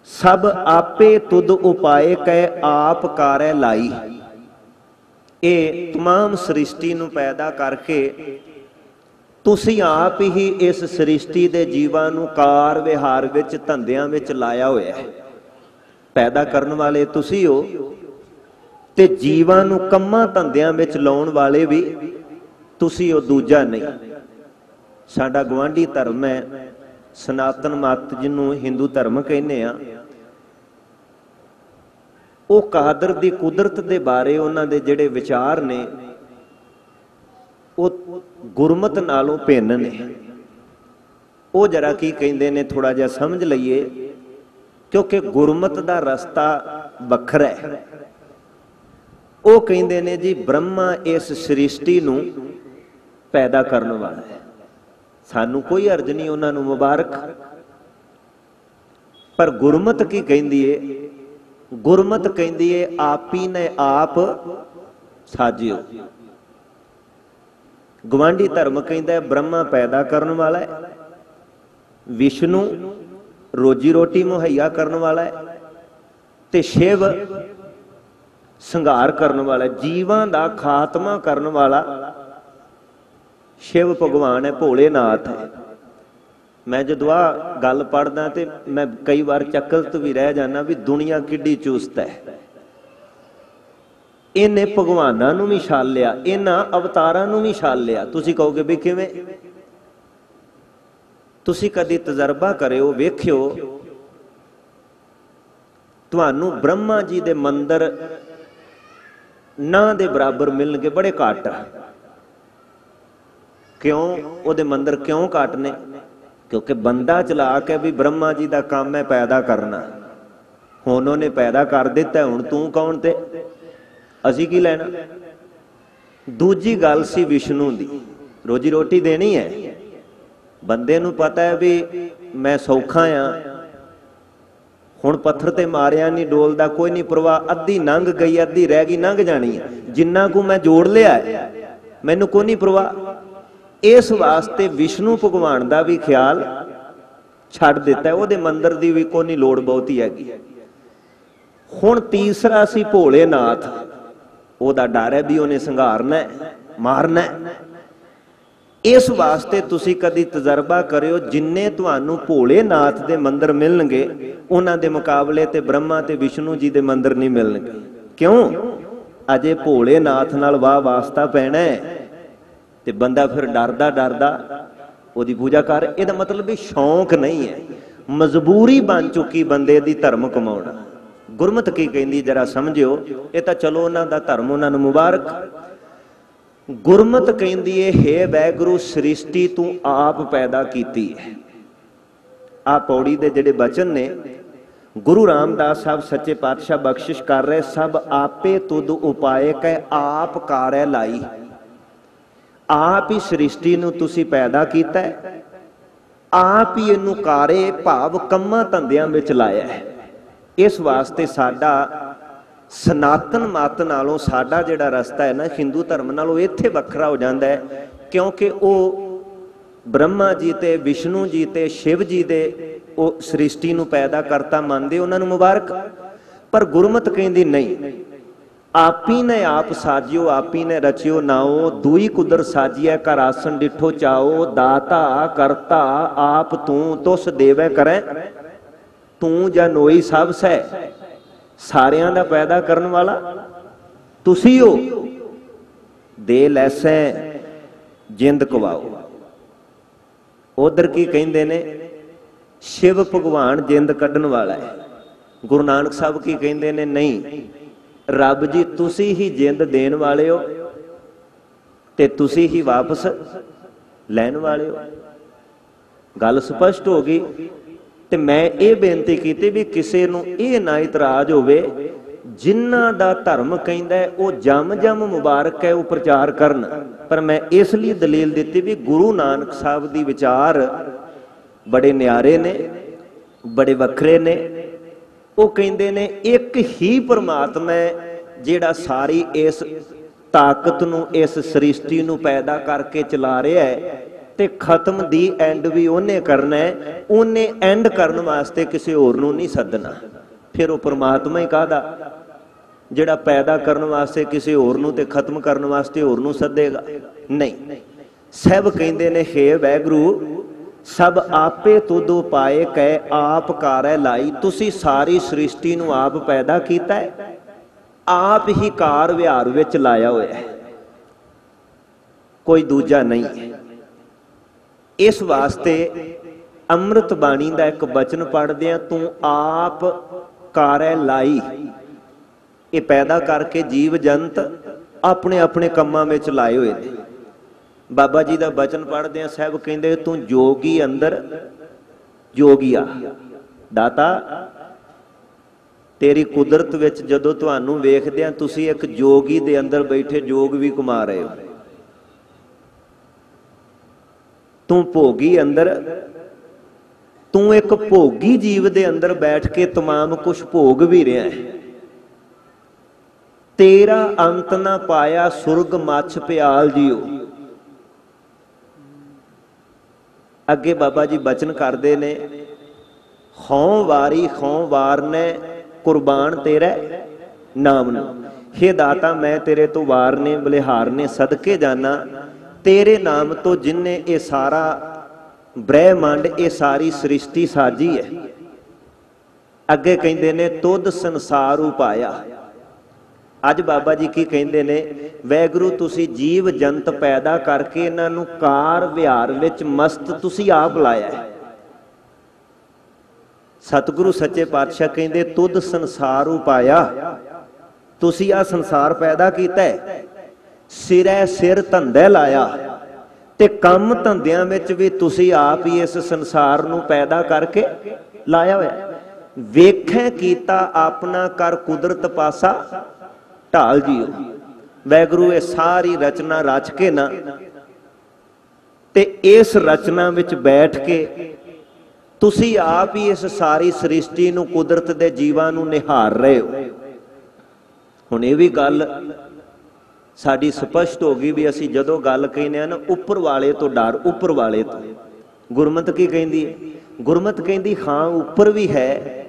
ਸਭ ਆਪੇ ਤੁਧ ਉਪਾਏ ਕੈ ਆਪ ਕਾਰੈ ਲਾਈ ਇਹ तमाम ਸ੍ਰਿਸ਼ਟੀ ਨੂੰ ਪੈਦਾ ਕਰਕੇ ਤੁਸੀਂ ਆਪ ਹੀ ਇਸ ਸ੍ਰਿਸ਼ਟੀ ਦੇ ਜੀਵਾਂ ਨੂੰ ਕਾਰ ਵਿਹਾਰ ਵਿੱਚ ਧੰਦਿਆਂ ਵਿੱਚ ਲਾਇਆ ਹੋਇਆ ਹੈ। ਪੈਦਾ ਕਰਨ ਵਾਲੇ ਤੁਸੀਂ ਹੋ ਤੇ ਜੀਵਾਂ ਨੂੰ ਕੰਮਾਂ ਧੰਦਿਆਂ ਵਿੱਚ ਲਾਉਣ ਵਾਲੇ ਵੀ ਤੁਸੀਂ ਹੋ, ਦੂਜਾ ਨਹੀਂ। ਸਾਡਾ ਗਵਾਂਢੀ ਧਰਮ ਹੈ, ਸਨਾਤਨ ਮਤ ਜਿਹਨੂੰ ਹਿੰਦੂ ਧਰਮ ਕਹਿੰਦੇ ਆ। ਉਹ ਕਾਦਰ ਦੀ ਕੁਦਰਤ ਦੇ ਬਾਰੇ ਉਹਨਾਂ ਦੇ ਜਿਹੜੇ ਵਿਚਾਰ ਨੇ, ਉਹ ਗੁਰਮਤ ਨਾਲੋਂ ਭਿੰਨ ਨੇ। ਉਹ ਜਰਾ ਕੀ ਕਹਿੰਦੇ ਨੇ ਥੋੜਾ ਜਿਹਾ ਸਮਝ ਲਈਏ, ਕਿਉਂਕਿ ਗੁਰਮਤ ਦਾ ਰਸਤਾ ਵੱਖਰਾ ਹੈ। ਉਹ ਕਹਿੰਦੇ ਨੇ ਜੀ, ਬ੍ਰਹਮਾ ਇਸ ਸ੍ਰਿਸ਼ਟੀ ਨੂੰ ਪੈਦਾ ਕਰਨ ਵਾਲਾ ਹੈ। ਸਾਨੂੰ ਕੋਈ ਅਰਜ਼ ਨਹੀਂ ਉਹਨਾਂ ਨੂੰ ਮੁਬਾਰਕ। ਪਰ ਗੁਰਮਤ ਕੀ ਕਹਿੰਦੀ ਏ? ਗੁਰਮਤ ਕਹਿੰਦੀ ਏ, ਆਪੀ ਨੇ ਆਪ ਸਾਜਿਓ। ਗਵਾਂਢੀ ਧਰਮ ਕਹਿੰਦਾ ਬ੍ਰਹਮਾ ਪੈਦਾ ਕਰਨ ਵਾਲਾ ਹੈ। ਵਿਸ਼ਨੂੰ ਰੋਜੀ ਰੋਟੀ ਮੁਹੱਈਆ ਕਰਨ ਵਾਲਾ ਹੈ ਤੇ ਸ਼ਿਵ ਸੰਘਾਰ ਕਰਨ ਵਾਲਾ ਜੀਵਾਂ ਦਾ ਖਾਤਮਾ ਕਰਨ ਵਾਲਾ। ਸ਼ਿਵ ਭਗਵਾਨ ਹੈ, ਭੋਲੇਨਾਥ ਹੈ। ਮੈਂ ਜਦੋਂ ਆ ਗੱਲ ਪੜਦਾ ਤੇ ਮੈਂ ਕਈ ਵਾਰ ਚੱਕਰ ਤੋਂ ਵੀ ਰਹਿ ਜਾਣਾ ਵੀ ਦੁਨੀਆ ਕਿੱਡੀ ਚੁਸਤ ਹੈ। ਇਹਨੇ ਭਗਵਾਨਾਂ ਨੂੰ ਵੀ ਛਾਲ ਲਿਆ, ਇਹਨਾਂ ਅਵਤਾਰਾਂ ਨੂੰ ਵੀ ਛਾਲ ਲਿਆ। ਤੁਸੀਂ ਕਹੋਗੇ ਵੀ ਕਿਵੇਂ? ਤੁਸੀਂ ਕਦੀ ਤਜਰਬਾ ਕਰਿਓ, ਵੇਖਿਓ। ਤੁਹਾਨੂੰ ਬ੍ਰਹਮਾ ਜੀ ਦੇ ਮੰਦਰ ਨਾ ਦੇ ਬਰਾਬਰ ਮਿਲਣਗੇ, ਬੜੇ ਘੱਟ। ਕਿਉਂ? ਉਹਦੇ ਮੰਦਰ ਕਿਉਂ ਘੱਟ ਨੇ? ਕਿਉਂਕਿ ਬੰਦਾ ਚਲਾ ਕੇ ਵੀ ਬ੍ਰਹਮਾ ਜੀ ਦਾ ਕੰਮ ਹੈ ਪੈਦਾ ਕਰਨਾ। ਹੁਣ ਉਹਨੇ ਪੈਦਾ ਕਰ ਦਿੱਤਾ, ਹੁਣ ਤੂੰ ਕੌਣ ਤੇ? ਅਸੀਂ ਕੀ ਲੈਣਾ? ਦੂਜੀ ਗੱਲ ਸੀ ਵਿਸ਼ਨੂੰ ਦੀ। ਰੋਜੀ ਰੋਟੀ ਦੇਣੀ ਹੈ। ਬੰਦੇ ਨੂੰ ਪਤਾ ਹੈ ਵੀ ਮੈਂ ਸੌਖਾ ਆ। ਹੁਣ ਪੱਥਰ ਤੇ ਮਾਰਿਆ ਨਹੀਂ ਡੋਲਦਾ ਕੋਈ ਨਹੀਂ ਪ੍ਰਵਾਹ, ਅੱਧੀ ਲੰਘ ਗਈ, ਅੱਧੀ ਰਹਿ ਗਈ ਲੰਘ ਜਾਣੀ ਹੈ। ਜਿੰਨਾ ਕੁ ਮੈਂ ਜੋੜ ਲਿਆ ਮੈਨੂੰ ਕੋਈ ਨਹੀਂ ਪ੍ਰਵਾਹ। ਇਸ ਵਾਸਤੇ ਵਿਸ਼ਨੂੰ ਭਗਵਾਨ ਦਾ ਵੀ ਖਿਆਲ ਛੱਡ ਦਿੱਤਾ ਉਹਦੇ ਮੰਦਰ ਦੀ ਵੀ ਕੋਈ ਨਹੀਂ ਲੋੜ ਬਹੁਤੀ ਹੈਗੀ। ਹੁਣ ਤੀਸਰਾ ਸੀ ਭੋਲੇਨਾਥ। ਉਹਦਾ ਡਰ ਹੈ ਵੀ ਉਹਨੇ ਸੰਘਾਰਨਾ ਮਾਰਨਾ ਇਸ ਵਾਸਤੇ ਤੁਸੀਂ ਕਦੀ ਤਜਰਬਾ ਕਰਿਓ, ਜਿੰਨੇ ਤੁਹਾਨੂੰ ਭੋਲੇਨਾਥ ਦੇ ਮੰਦਰ ਮਿਲਣਗੇ, ਉਹਨਾਂ ਦੇ ਮੁਕਾਬਲੇ ਤੇ ਬ੍ਰਹਮਾ ਤੇ ਵਿਸ਼ਨੂੰ ਜੀ ਦੇ ਮੰਦਰ ਨਹੀਂ ਮਿਲਣਗੇ। ਕਿਉਂ? ਅਜੇ ਭੋਲੇਨਾਥ ਨਾਲ ਵਾਹ ਵਾਸਤਾ ਪੈਣਾ ਹੈ। ਤੇ ਬੰਦਾ ਫਿਰ ਡਰਦਾ ਡਰਦਾ ਉਹਦੀ ਪੂਜਾ ਕਰ। ਇਹਦਾ ਮਤਲਬ ਵੀ ਸ਼ੌਂਕ ਨਹੀਂ ਹੈ। ਮਜਬੂਰੀ ਬਣ ਚੁੱਕੀ ਬੰਦੇ ਦੀ ਧਰਮ ਕਮਾਉਣਾ। ਗੁਰਮਤ ਕੀ ਕਹਿੰਦੀ, ਜਰਾ ਸਮਝਿਓ। ਇਹ ਤਾਂ ਚਲੋ ਉਹਨਾਂ ਦਾ ਧਰਮ, ਉਹਨਾਂ ਨੂੰ ਮੁਬਾਰਕ। ਗੁਰਮਤ ਕਹਿੰਦੀ ਏ, ਹੈ ਵੈਗੁਰੂ, ਸ੍ਰਿਸ਼ਟੀ ਤੂੰ ਆਪ ਪੈਦਾ ਕੀਤੀ ਹੈ ਆ ਪੌੜੀ ਦੇ ਜਿਹੜੇ ਬਚਨ ਨੇ, ਗੁਰੂ ਰਾਮਦਾਸ ਸਾਹਿਬ ਸੱਚੇ ਪਾਤਸ਼ਾਹ ਬਖਸ਼ਿਸ਼ ਕਰ ਰਹੇ, ਸਭ ਆਪੇ ਤੁਧ ਉਪਾਏ ਕੈ, ਆਪ ਕਾਰੈ ਲਾਈ। ਆਪ ਹੀ ਸ੍ਰਿਸ਼ਟੀ ਨੂੰ ਤੁਸੀਂ ਪੈਦਾ ਕੀਤਾ ਆਪ ਹੀ ਇਹਨੂੰ ਕਾਰੇ ਭਾਵ ਕੰਮਾਂ ਧੰਦਿਆਂ ਵਿੱਚ ਲਾਇਆ ਹੈ ਇਸ ਵਾਸਤੇ ਸਾਡਾ ਸਨਾਤਨ ਮਤ ਨਾਲੋਂ ਸਾਡਾ ਜਿਹੜਾ ਰਸਤਾ ਹੈ ਨਾ ਹਿੰਦੂ ਧਰਮ ਨਾਲੋਂ ਇੱਥੇ ਵੱਖਰਾ ਹੋ ਜਾਂਦਾ ਹੈ, ਕਿਉਂਕਿ ਉਹ ਬ੍ਰਹਮਾ ਜੀ ਤੇ ਵਿਸ਼ਨੂੰ ਜੀ ਤੇ ਸ਼ਿਵ ਜੀ ਦੇ ਉਹ ਸ੍ਰਿਸ਼ਟੀ ਨੂੰ ਪੈਦਾ ਕਰਤਾ, ਮੰਨਦੇ ਉਹਨਾਂ ਨੂੰ ਮੁਬਾਰਕ। ਪਰ ਗੁਰਮਤ ਕਹਿੰਦੀ ਨਹੀਂ, ਆਪੀ ਨੇ ਆਪ ਸਾਜਿਓ, ਆਪੀ ਨੇ ਰਚਿਓ ਨਾਓ ਦੂਈ ਕੁਦਰ ਸਾਜੀਐ ਕਰ ਆਸਣ ਡਿਠੋ ਚਾਓ, ਦਾਤਾ ਕਰਤਾ, ਆਪ ਤੂੰ ਤੁਸ ਦੇਵੈ ਕਰੈ। ਤੂੰ ਜਨੋਈ ਸਭ ਸੈ। ਸਾਰਿਆਂ ਦਾ ਪੈਦਾ ਕਰਨ ਵਾਲਾ ਤੁਸੀਂ ਹੋ। ਦੇ ਲੈਸੈ, ਜਿੰਦ ਕਵਾਓ। ਉਧਰ ਕੀ ਕਹਿੰਦੇ ਨੇ? ਸ਼ਿਵ ਭਗਵਾਨ ਜਿੰਦ ਕੱਢਣ ਵਾਲਾ ਹੈ। ਗੁਰੂ ਨਾਨਕ ਸਾਹਿਬ ਕੀ ਕਹਿੰਦੇ ਨੇ? ਨਹੀਂ। ਰੱਬ ਜੀ, ਤੁਸੀਂ ਹੀ ਜਿੰਦ ਦੇਣ ਵਾਲੇ ਹੋ ਤੇ ਤੁਸੀਂ ਹੀ ਵਾਪਸ ਲੈਣ ਵਾਲੇ ਹੋ। ਗੱਲ ਸਪਸ਼ਟ ਹੋ ਗਈ। ਤੇ ਮੈਂ ਇਹ ਬੇਨਤੀ ਕੀਤੀ ਵੀ ਕਿਸੇ ਨੂੰ ਇਹ ਨਾ ਇਤਰਾਜ਼ ਹੋਵੇ, ਜਿਨ੍ਹਾਂ ਦਾ ਧਰਮ ਕਹਿੰਦਾ ਉਹ ਜਮ ਜਮ ਮੁਬਾਰਕ ਹੈ, ਉਹ ਪ੍ਰਚਾਰ ਕਰਨ। ਪਰ ਮੈਂ ਇਸ ਲਈ ਦਲੀਲ ਦਿੱਤੀ ਵੀ ਗੁਰੂ ਨਾਨਕ ਸਾਹਿਬ ਦੀ ਵਿਚਾਰ ਬੜੇ ਨਿਆਰੇ ਨੇ, ਬੜੇ ਵੱਖਰੇ ਨੇ। ਉਹ ਕਹਿੰਦੇ ਨੇ, ਇੱਕ ਹੀ ਪਰਮਾਤਮਾ ਹੈ ਜਿਹੜਾ ਸਾਰੀ ਇਸ ਤਾਕਤ ਨੂੰ, ਇਸ ਸ੍ਰਿਸ਼ਟੀ ਨੂੰ ਪੈਦਾ ਕਰਕੇ ਚਲਾ ਰਿਹਾ ਹੈ। ਤੇ ਖਤਮ ਦੀ ਐਂਡ ਵੀ ਉਹਨੇ ਕਰਨਾ ਹੈ, ਉਹਨੇ ਐਂਡ ਕਰਨ ਵਾਸਤੇ ਕਿਸੇ ਹੋਰ ਨੂੰ ਨਹੀਂ ਸੱਦਣਾ। ਫਿਰ ਉਹ ਪਰਮਾਤਮਾ ਹੀ ਕਾਹਦਾ? ਜਿਹੜਾ ਪੈਦਾ ਕਰਨ ਵਾਸਤੇ ਕਿਸੇ ਹੋਰ ਨੂੰ ਤੇ ਖਤਮ ਕਰਨ ਵਾਸਤੇ ਹੋਰ ਨੂੰ ਸੱਦੇਗਾ? ਨਹੀਂ। ਸਭ ਕਹਿੰਦੇ ਨੇ, ਹੇ ਵੈਗਰੂ, ਸਭ ਆਪੇ ਤੁਧ ਪਾਏ ਕਹਿ ਆਪ ਕਾਰੈ ਲਾਈ। ਤੁਸੀਂ ਸਾਰੀ ਸ੍ਰਿਸ਼ਟੀ ਨੂੰ ਆਪ ਪੈਦਾ ਕੀਤਾ ਹੈ। ਆਪ ਹੀ ਕਾਰ ਵਿਹਾਰ ਵਿੱਚ ਲਾਇਆ ਹੋਇਆ ਹੈ। ਕੋਈ ਦੂਜਾ ਨਹੀਂ ਇਸ ਵਾਸਤੇ ਅੰਮ੍ਰਿਤ ਬਾਣੀ ਦਾ ਇੱਕ ਬਚਨ ਪੜ੍ਹਦੇ ਆ ਤੂੰ ਆਪ ਕਾਰੈ ਲਾਈ। ਇਹ ਪੈਦਾ ਕਰਕੇ ਜੀਵ ਜੰਤ ਆਪਣੇ ਆਪਣੇ ਕੰਮਾਂ ਵਿੱਚ ਲਾਏ ਹੋਏ ਨੇ। ਬਾਬਾ ਜੀ ਦਾ ਬਚਨ ਪੜ੍ਹਦੇ ਆ ਸਾਹਿਬ ਕਹਿੰਦੇ, ਤੂੰ ਜੋਗੀ ਅੰਦਰ ਜੋਗੀਆ। ਦਾਤਾ, ਤੇਰੀ ਕੁਦਰਤ ਵਿੱਚ ਜਦੋਂ ਤੁਹਾਨੂੰ ਵੇਖਦੇ ਆ ਤੁਸੀਂ ਇੱਕ ਜੋਗੀ ਦੇ ਅੰਦਰ ਬੈਠੇ ਜੋਗ ਵੀ ਕਮਾ ਰਹੇ ਹੋ। ਤੂੰ ਭੋਗੀ ਅੰਦਰ ਤੂੰ ਇੱਕ ਭੋਗੀ ਜੀਵ ਦੇ ਅੰਦਰ ਬੈਠ ਕੇ तमाम ਕੁਝ ਭੋਗ ਵੀ ਰਿਹਾ ਹੈ ਤੇਰਾ ਅੰਤ ਨਾ ਪਾਇਆ ਸੁਰਗ ਮੱਛ ਪਿਆਲ ਜੀਓ ਅੱਗੇ ਬਾਬਾ ਜੀ ਬਚਨ ਕਰਦੇ ਨੇ ਹਉ ਵਾਰੀ ਹਉ ਵਾਰ ਨੇ ਕੁਰਬਾਨ ਤੇਰਾ ਨਾਮ ਨੂੰ ਹੇ ਦਾਤਾ ਮੈਂ ਤੇਰੇ ਤੋਂ ਵਾਰ ਨੇ ਬਲਿਹਾਰ ਨੇ ਸਦਕੇ ਜਾਣਾ ਤੇਰੇ ਨਾਮ ਤੋਂ ਜਿਨਨੇ ਇਹ ਸਾਰਾ ਬ੍ਰਹਿਮੰਡ, ਇਹ ਸਾਰੀ ਸ੍ਰਿਸ਼ਟੀ ਸਾਜੀ ਹੈ। ਅੱਗੇ ਕਹਿੰਦੇ ਨੇ, ਤੁਧ ਸੰਸਾਰ ਉਪਾਇਆ ਅੱਜ ਬਾਬਾ ਜੀ ਕੀ ਕਹਿੰਦੇ ਨੇ? ਵੈਗੁਰੂ, ਤੁਸੀਂ ਜੀਵ ਜੰਤ ਪੈਦਾ ਕਰਕੇ ਇਹਨਾਂ ਨੂੰ ਕਾਰ ਵਿਹਾਰ ਵਿੱਚ ਮਸਤ ਤੁਸੀਂ ਆਪ ਲਾਇਆ ਹੈ। ਸਤਿਗੁਰੂ ਸੱਚੇ ਪਾਤਸ਼ਾਹ ਕਹਿੰਦੇ, ਤੁਧ ਸੰਸਾਰ ਉਪਾਇਆ ਤੁਸੀਂ ਆ ਸੰਸਾਰ ਪੈਦਾ ਕੀਤਾ ਹੈ। ਸਿਰੈ ਸਿਰ ਧੰਦੇ ਲਾਇਆ ਤੇ ਕੰਮ ਧੰਦਿਆਂ ਵਿੱਚ ਵੀ ਤੁਸੀਂ ਆਪ ਹੀ ਇਸ ਸੰਸਾਰ ਨੂੰ ਪੈਦਾ ਕਰਕੇ ਲਾਇਆ ਹੋਇਆ। ਵੇਖੈ ਕੀਤਾ ਆਪਣਾ ਕਰ ਕੁਦਰਤ ਪਾਸਾ, ਢਾਲ ਜੀਓ। ਵੈਗਰੂ, ਇਹ ਸਾਰੀ ਰਚਨਾ ਰਚ ਕੇ ਨਾ ਤੇ ਇਸ ਰਚਨਾ ਵਿੱਚ ਬੈਠ ਕੇ ਤੁਸੀਂ ਆਪ ਹੀ ਇਸ ਸਾਰੀ ਸ੍ਰਿਸ਼ਟੀ ਨੂੰ ਕੁਦਰਤ ਦੇ ਜੀਵਾਂ ਨੂੰ ਨਿਹਾਰ ਰਹੇ ਹੋ। ਹੁਣ ਇਹ ਵੀ ਗੱਲ ਸਾਡੀ ਸਪਸ਼ਟ ਹੋ ਗਈ ਵੀ ਅਸੀਂ ਜਦੋਂ ਗੱਲ ਕਹਿੰਦੇ ਆ ਨਾ, ਉੱਪਰ ਵਾਲੇ ਤੋਂ ਡਰ, ਉੱਪਰ ਵਾਲੇ ਤੋਂ। ਗੁਰਮਤ ਕੀ ਕਹਿੰਦੀ ਹੈ? ਗੁਰਮਤ ਕਹਿੰਦੀ, ਹਾਂ, ਉੱਪਰ ਵੀ ਹੈ,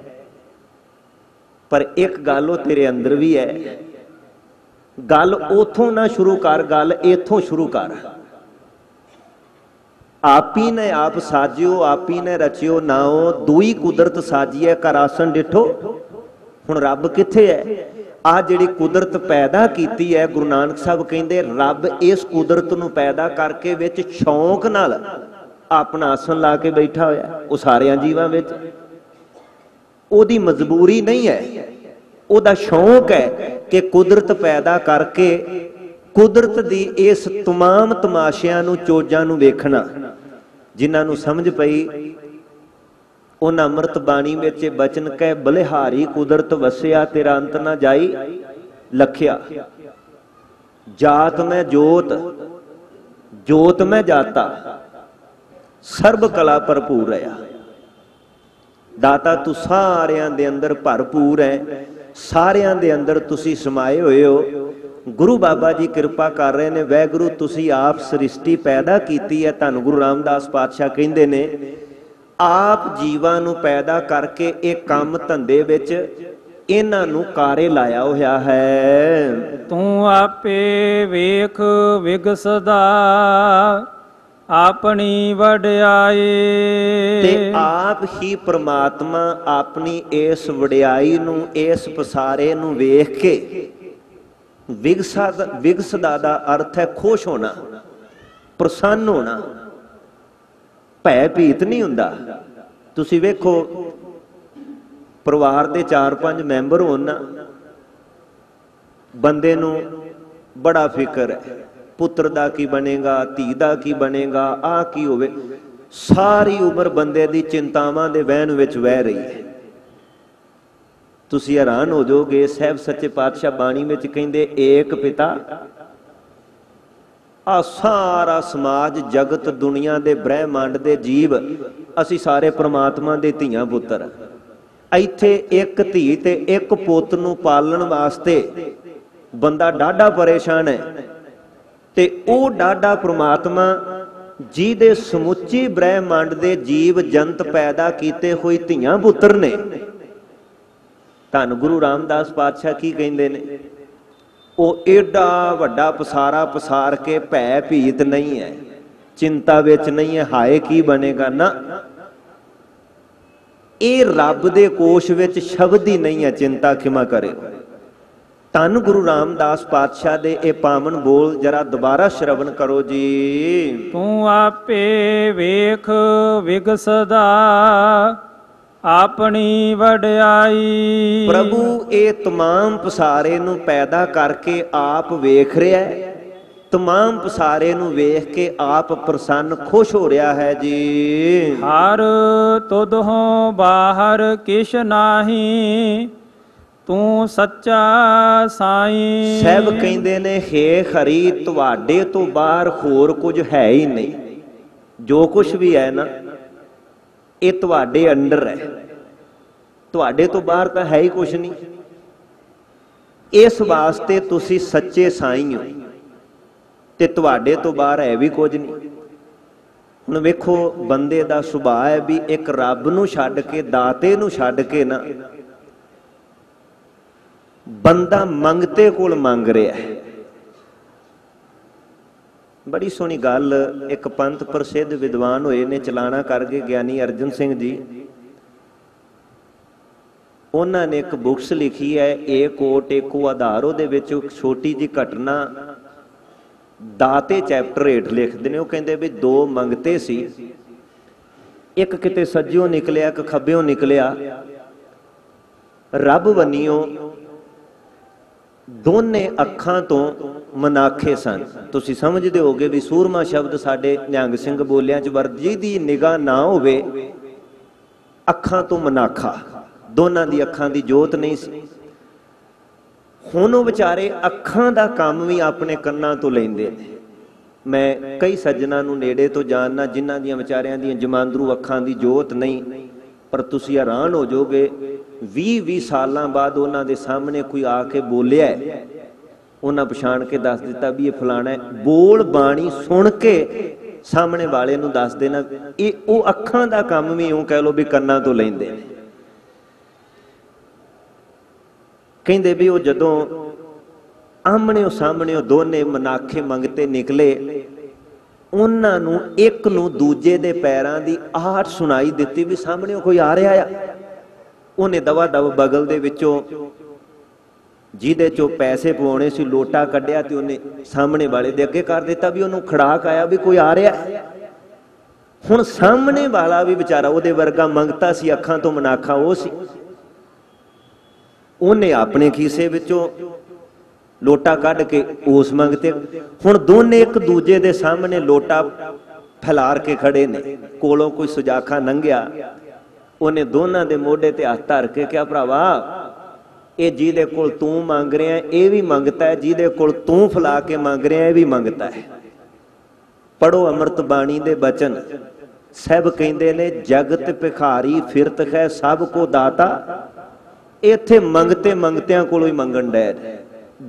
ਪਰ ਇੱਕ ਗੱਲ ਉਹ ਤੇਰੇ ਅੰਦਰ ਵੀ ਹੈ। ਗੱਲ ਉਥੋਂ ਨਾ ਸ਼ੁਰੂ ਕਰ, ਗੱਲ ਇਥੋਂ ਸ਼ੁਰੂ ਕਰ। ਆਪੀ ਨੇ ਆਪ ਸਾਜਿਓ, ਆਪੀ ਨੇ ਰਚਿਓ ਨਾਓ ਦੂਈ ਕੁਦਰਤ ਸਾਜੀਐ ਕਰ ਆਸਣ ਡਿਠੋ। ਹੁਣ ਰੱਬ ਕਿੱਥੇ ਹੈ? ਆ ਜਿਹੜੀ ਕੁਦਰਤ ਪੈਦਾ ਕੀਤੀ ਹੈ ਗੁਰੂ ਨਾਨਕ ਸਾਹਿਬ ਕਹਿੰਦੇ ਰੱਬ ਇਸ ਕੁਦਰਤ ਨੂੰ ਪੈਦਾ ਕਰਕੇ ਵਿੱਚ ਸ਼ੌਂਕ ਨਾਲ ਆਪਣਾ ਆਸਣ ਲਾ ਕੇ ਬੈਠਾ ਹੋਇਆ ਉਹ ਸਾਰਿਆਂ ਜੀਵਾਂ ਵਿੱਚ ਉਹਦੀ ਮਜਬੂਰੀ ਨਹੀਂ ਹੈ ਉਹਦਾ ਸ਼ੌਂਕ ਹੈ ਕਿ ਕੁਦਰਤ ਪੈਦਾ ਕਰਕੇ ਕੁਦਰਤ ਦੀ ਇਸ तमाम ਤਮਾਸ਼ਿਆਂ ਨੂੰ ਚੋਜਾਂ ਨੂੰ ਵੇਖਣਾ ਜਿਨ੍ਹਾਂ ਨੂੰ ਸਮਝ ਪਈ ਉਹਨਾਂ ਅੰਮ੍ਰਿਤ ਬਾਣੀ ਵਿੱਚ ਬਚਨ ਕਹਿ, ਬਲਿਹਾਰੀ ਕੁਦਰਤ ਵਸਿਆ, ਤੇਰਾ ਅੰਤ ਨਾ ਜਾਈ, ਲਖਿਆ। ਜਾਤ ਮੈਂ ਜੋਤ ਜੋਤ ਮੈਂ ਜਾਤਾ। ਸਰਬ ਕਲਾ ਭਰਪੂਰ ਹੈ ਦਾਤਾ, ਤੂੰ ਸਾਰਿਆਂ ਦੇ ਅੰਦਰ ਭਰਪੂਰ ਹੈ ਸਾਰਿਆਂ ਦੇ ਅੰਦਰ ਤੁਸੀਂ ਸਮਾਏ ਹੋਏ ਹੋ। ਗੁਰੂ ਬਾਬਾ ਜੀ ਕਿਰਪਾ ਕਰ ਰਹੇ ਨੇ। ਵੈਗੁਰੂ, ਤੁਸੀਂ ਆਪ ਸ੍ਰਿਸ਼ਟੀ ਪੈਦਾ ਕੀਤੀ ਹੈ ਧੰਨ ਗੁਰੂ ਰਾਮਦਾਸ ਪਾਤਸ਼ਾਹ ਕਹਿੰਦੇ ਨੇ ਆਪ ਜੀਵਾਂ ਨੂੰ ਪੈਦਾ ਕਰਕੇ ਇਹ ਕੰਮ ਧੰਦੇ ਵਿੱਚ ਇਹਨਾਂ ਨੂੰ ਕਾਰੇ ਲਾਇਆ ਹੋਇਆ ਹੈ। ਤੂੰ ਆਪੇ ਵੇਖ ਵਿਗਸਦਾ ਆਪਣੀ ਵਡਿਆਈ। ਤੇ ਆਪ ਹੀ ਪ੍ਰਮਾਤਮਾ ਆਪਣੀ ਇਸ ਵਡਿਆਈ ਨੂੰ ਇਸ ਪਸਾਰੇ ਨੂੰ ਵੇਖ ਕੇ ਵਿਗਸਾ ਵਿਗਸਦਾ ਦਾ ਅਰਥ ਹੈ ਖੁਸ਼ ਹੋਣਾ ਪ੍ਰਸੰਨ ਹੋਣਾ। ਭੈ ਭੀਤ ਨਹੀਂ ਹੁੰਦਾ। ਤੁਸੀਂ ਵੇਖੋ, ਪਰਿਵਾਰ ਦੇ 4-5 ਮੈਂਬਰ ਹੋਣ ਨਾ, ਬੰਦੇ ਨੂੰ ਬੜਾ ਫਿਕਰ ਹੈ। ਪੁੱਤਰ ਦਾ ਕੀ ਬਣੇਗਾ, ਧੀ ਦਾ ਕੀ ਬਣੇਗਾ ਆ ਕੀ ਹੋਵੇ। ਸਾਰੀ ਉਮਰ ਬੰਦੇ ਦੀ ਚਿੰਤਾਵਾਂ ਦੇ ਵਹਿਣ ਵਿੱਚ ਵਹਿ ਰਹੀ ਹੈ। ਤੁਸੀਂ ਹੈਰਾਨ ਹੋ ਜਾਓਗੇ ਸਹਿਬ ਸੱਚੇ ਪਾਤਸ਼ਾਹ ਬਾਣੀ ਵਿੱਚ ਕਹਿੰਦੇ, ਏਕ ਪਿਤਾ ਆ ਸਾਰਾ ਸਮਾਜ ਜਗਤ ਦੁਨੀਆ ਦੇ ਬ੍ਰਹਿਮੰਡ ਦੇ ਜੀਵ, ਅਸੀਂ ਸਾਰੇ ਪ੍ਰਮਾਤਮਾ ਦੇ ਧੀਆਂ ਪੁੱਤਰ। ਇੱਥੇ ਇੱਕ ਧੀ ਤੇ ਇੱਕ ਪੁੱਤ ਨੂੰ ਪਾਲਣ ਵਾਸਤੇ ਬੰਦਾ ਡਾਢਾ ਪਰੇਸ਼ਾਨ ਹੈ ਤੇ ਉਹ ਡਾਢਾ ਪ੍ਰਮਾਤਮਾ ਜਿਹਦੇ ਸਮੁੱਚੀ ਬ੍ਰਹਿਮੰਡ ਦੇ ਜੀਵ ਜੰਤ ਪੈਦਾ ਕੀਤੇ ਹੋਈ ਧੀਆਂ ਪੁੱਤਰ ਨੇ। ਧੰਨ ਗੁਰੂ ਰਾਮਦਾਸ ਪਾਤਸ਼ਾਹ ਕੀ ਕਹਿੰਦੇ ਨੇ? ਉਹ ਏਡਾ ਵੱਡਾ ਪਸਾਰਾ ਪਸਾਰ ਕੇ ਭੈ ਭੀਤ ਨਹੀਂ ਹੈ। ਚਿੰਤਾ ਵਿੱਚ ਨਹੀਂ ਹੈ, ਹਾਏ ਕੀ ਬਣੇਗਾ ਨਾ। ਇਹ ਰੱਬ ਦੇ ਕੋਸ਼ ਵਿੱਚ ਸ਼ਬਦ ਹੀ ਨਹੀਂ ਹੈ, ਚਿੰਤਾ ਖਿਮਾ ਕਰੇ। ਧੰਨ ਗੁਰੂ ਰਾਮਦਾਸ ਪਾਤਸ਼ਾਹ ਦੇ ਇਹ ਪਾਵਨ ਬੋਲ ਜਰਾ ਦੁਬਾਰਾ ਸ਼ਰਵਣ ਕਰੋ ਜੀ। ਤੂੰ ਆਪੇ ਵੇਖ, ਵਿਗਸਦਾ। ਆਪਣੀ ਵਡਿਆਈ ਪ੍ਰਭੂ ਇਹ तमाम ਪਸਾਰੇ ਨੂੰ ਪੈਦਾ ਕਰਕੇ ਆਪ ਵੇਖ ਰਿਹਾ ਹੈ तमाम ਪਸਾਰੇ ਨੂੰ ਵੇਖ ਕੇ ਆਪ ਪ੍ਰਸੰਨ ਖੁਸ਼ ਹੋ ਰਿਹਾ ਹੈ ਜੀ ਹਰ ਤੁਧੋਂ ਬਾਹਰ ਕਿਛ ਨਾਹੀ ਤੂੰ ਸੱਚਾ ਸਾਈਂ ਸਹਿਬ ਕਹਿੰਦੇ ਨੇ ਹੇ ਹਰੀ ਤੁਹਾਡੇ ਤੋਂ ਬਾਹਰ ਹੋਰ ਕੁਝ ਹੈ ਹੀ ਨਹੀਂ ਜੋ ਕੁਝ ਵੀ ਹੈ ਨਾ ਇਹ ਤੁਹਾਡੇ ਅੰਡਰ ਹੈ। ਤੁਹਾਡੇ ਤੋਂ ਬਾਹਰ ਤਾਂ ਹੈ ਹੀ ਕੁਝ ਨਹੀਂ। ਇਸ ਵਾਸਤੇ ਤੁਸੀਂ ਸੱਚੇ ਸਾਈਂ ਹੋ। ਤੇ ਤੁਹਾਡੇ ਤੋਂ ਬਾਹਰ ਹੈ ਵੀ ਕੁਝ ਨਹੀਂ। ਹੁਣ ਵੇਖੋ, ਬੰਦੇ ਦਾ ਸੁਭਾਅ ਹੈ ਵੀ ਇੱਕ ਰੱਬ ਨੂੰ ਛੱਡ ਕੇ, ਦਾਤੇ ਨੂੰ ਛੱਡ ਕੇ ਨਾ ਬੰਦਾ ਮੰਗਤੇ ਕੋਲ ਮੰਗ ਰਿਹਾ ਹੈ। ਬੜੀ ਸੋਹਣੀ ਗੱਲ, ਇੱਕ ਪੰਥ ਪ੍ਰਸਿੱਧ ਵਿਦਵਾਨ ਹੋਏ ਨੇ ਚਲਾਣਾ ਕਰਕੇ ਗਿਆਨੀ ਅਰਜਨ ਸਿੰਘ ਜੀ। ਉਹਨਾਂ ਨੇ ਇੱਕ ਬੁੱਕਸ ਲਿਖੀ ਹੈ ਏ ਏਕੋ ਆਧਾਰ ਉਹਦੇ ਵਿੱਚ ਇੱਕ ਛੋਟੀ ਜੀ ਘਟਨਾ, ਦਾਤੇ ਚੈਪਟਰ ਹੇਠ ਲਿਖਦੇ ਨੇ, ਉਹ ਕਹਿੰਦੇ ਵੀ ਦੋ ਮੰਗਤੇ ਸੀ। ਇੱਕ ਕਿਤੇ ਸੱਜਿਓਂ ਨਿਕਲਿਆ, ਇੱਕ ਖੱਬਿਓਂ ਨਿਕਲਿਆ। ਰੱਬ ਵੰਨਿਓ ਦੋਨੇ ਅੱਖਾਂ ਤੋਂ ਮਨਾਖੇ ਸਨ। ਤੁਸੀਂ ਸਮਝਦੇ ਹੋਗੇ ਵੀ ਸੂਰਮਾ ਸ਼ਬਦ ਸਾਡੇ ਨਿਹੰਗ ਸਿੰਘ ਬੋਲਿਆਂ ਚ ਵਰਜੀ ਦੀ ਨਿਗਾਹ ਨਾ ਹੋਵੇ, ਅੱਖਾਂ ਤੋਂ ਮਨਾਖਾ। ਦੋਨਾਂ ਦੀ ਅੱਖਾਂ ਦੀ ਜੋਤ ਨਹੀਂ ਸੀ। ਹੁਣ ਉਹ ਵਿਚਾਰੇ ਅੱਖਾਂ ਦਾ ਕੰਮ ਵੀ ਆਪਣੇ ਕੰਨਾਂ ਤੋਂ ਲੈਂਦੇ ਨੇ। ਮੈਂ ਕਈ ਸੱਜਣਾ ਨੂੰ ਨੇੜੇ ਤੋਂ ਜਾਣਨਾ, ਜਿਨ੍ਹਾਂ ਦੀਆਂ ਵਿਚਾਰਿਆਂ ਦੀਆਂ ਜਮਾਂਦਰੂ ਅੱਖਾਂ ਦੀ ਜੋਤ ਨਹੀਂ, ਪਰ ਤੁਸੀਂ ਹੈਰਾਨ ਹੋ ਜਾਓਗੇ 20-20 ਸਾਲਾਂ ਬਾਅਦ ਉਹਨਾਂ ਦੇ ਸਾਹਮਣੇ ਕੋਈ ਆ ਕੇ ਬੋਲਿਆ ਉਹਨਾਂ ਪਛਾਣ ਕੇ ਦੱਸ ਦਿੱਤਾ ਵੀ ਇਹ ਫਲਾਣਾ ਹੈ। ਬੋਲ ਬਾਣੀ ਸੁਣ ਕੇ ਸਾਹਮਣੇ ਵਾਲੇ ਨੂੰ ਦੱਸ ਦੇਣਾ, ਇਹ ਉਹ ਅੱਖਾਂ ਦਾ ਕੰਮ ਵੀ ਇਉਂ ਕਹਿ ਲੋ ਵੀ ਕੰਨਾਂ ਤੋਂ ਲੈਂਦੇ ਨੇ। ਕਹਿੰਦੇ ਵੀ ਉਹ ਜਦੋਂ ਆਮਣਿਓ ਸਾਹਮਣਿਓ ਦੋਨੇ ਮਨਾਖੇ ਮੰਗਤੇ ਨਿਕਲੇ, ਉਹਨਾਂ ਨੂੰ ਇੱਕ ਨੂੰ ਦੂਜੇ ਦੇ ਪੈਰਾਂ ਦੀ ਆਹਟ ਸੁਣਾਈ ਦਿੱਤੀ ਵੀ ਸਾਹਮਣਿਓ ਕੋਈ ਆ ਰਿਹਾ ਆ। ਉਹਨੇ ਦਵਾ ਦਵ ਬਗਲ ਦੇ ਵਿੱਚੋਂ ਜਿਹਦੇ ਚੋਂ ਪੈਸੇ ਪਵਾਉਣੇ ਸੀ, ਲੋਟਾ ਕੱਢਿਆ ਤੇ ਉਹਨੇ ਸਾਹਮਣੇ ਵਾਲੇ ਦੇ ਅੱਗੇ ਕਰ ਦਿੱਤਾ ਵੀ ਉਹਨੂੰ ਖੜਾਕ ਆਇਆ ਵੀ ਕੋਈ ਆ ਰਿਹਾ। ਹੁਣ ਸਾਹਮਣੇ ਵਾਲਾ ਵੀ ਵਿਚਾਰਾ ਉਹਦੇ ਵਰਗਾ ਮੰਗਤਾ ਸੀ, ਅੱਖਾਂ ਤੋਂ ਮਨਾਖਾ ਉਹ ਸੀ। ਉਹਨੇ ਆਪਣੇ ਖੀਸੇ ਵਿੱਚੋਂ ਲੋਟਾ ਕੱਢ ਕੇ ਉਸ ਮੰਗਤੇ। ਹੁਣ ਦੋਨੇ ਇੱਕ ਦੂਜੇ ਦੇ ਸਾਹਮਣੇ ਲੋਟਾ ਫੈਲਾਰ ਕੇ ਖੜੇ ਨੇ, ਕੋਲੋਂ ਕੋਈ ਸੁਜਾਖਾ ਲੰਘਿਆ ਉਹਨੇ ਦੋਨਾਂ ਦੇ ਮੋਢੇ ਤੇ ਹੱਥ ਧਰ ਕੇ ਕਿਹਾ, ਭਰਾਵਾ, ਇਹ ਜਿਹਦੇ ਕੋਲ ਤੂੰ ਮੰਗ ਰਿਹਾ, ਇਹ ਵੀ ਮੰਗਤਾ ਹੈ, ਜਿਹਦੇ ਕੋਲ ਤੂੰ ਫਲਾ ਕੇ ਮੰਗ ਰਿਹਾ, ਇਹ ਵੀ ਮੰਗਤਾ ਹੈ। ਪੜੋ ਅੰਮ੍ਰਿਤ ਬਾਣੀ ਦੇ ਬਚਨ। ਸਭ ਕਹਿੰਦੇ ਨੇ, ਜਗਤ ਭਿਖਾਰੀ ਫਿਰਤ ਹੈ ਸਭ ਕੋ ਦਾਤਾ। ਇੱਥੇ ਮੰਗਤੇ ਮੰਗਤਿਆਂ ਕੋਲੋਂ ਹੀ ਮੰਗਣ ਡੈ ਨੇ।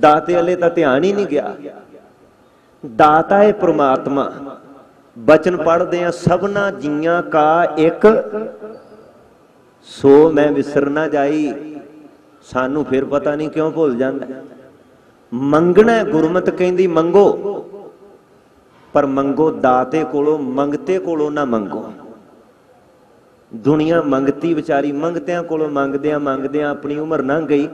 ਦਾਤੇ ਵਾਲੇ ਤਾਂ ਧਿਆਨ ਹੀ ਨਹੀਂ ਗਿਆ। ਦਾਤਾ ਹੈ ਪ੍ਰਮਾਤਮਾ। ਬਚਨ ਪੜਦੇ ਆ, ਸਭਨਾ ਜੀਆਂ ਕਾ ਇੱਕ ਸੋ ਮੈਂ ਵਿਸਰ ਨਾ ਜਾਈ, ਸਾਨੂੰ ਫਿਰ ਪਤਾ ਨਹੀਂ ਕਿਉਂ ਭੁੱਲ ਜਾਂਦਾ। ਮੰਗਣਾ ਗੁਰਮਤ ਕਹਿੰਦੀ, ਮੰਗੋ। ਪਰ ਮੰਗੋ ਦਾਤੇ ਕੋਲੋਂ, ਮੰਗਤੇ ਕੋਲੋਂ ਨਾ ਮੰਗੋ। ਦੁਨੀਆ ਮੰਗਤੀ ਵਿਚਾਰੀ, ਮੰਗਤਿਆਂ ਕੋਲੋਂ ਮੰਗਦਿਆਂ ਮੰਗਦਿਆਂ ਆਪਣੀ ਉਮਰ ਲੰਘ ਗਈ।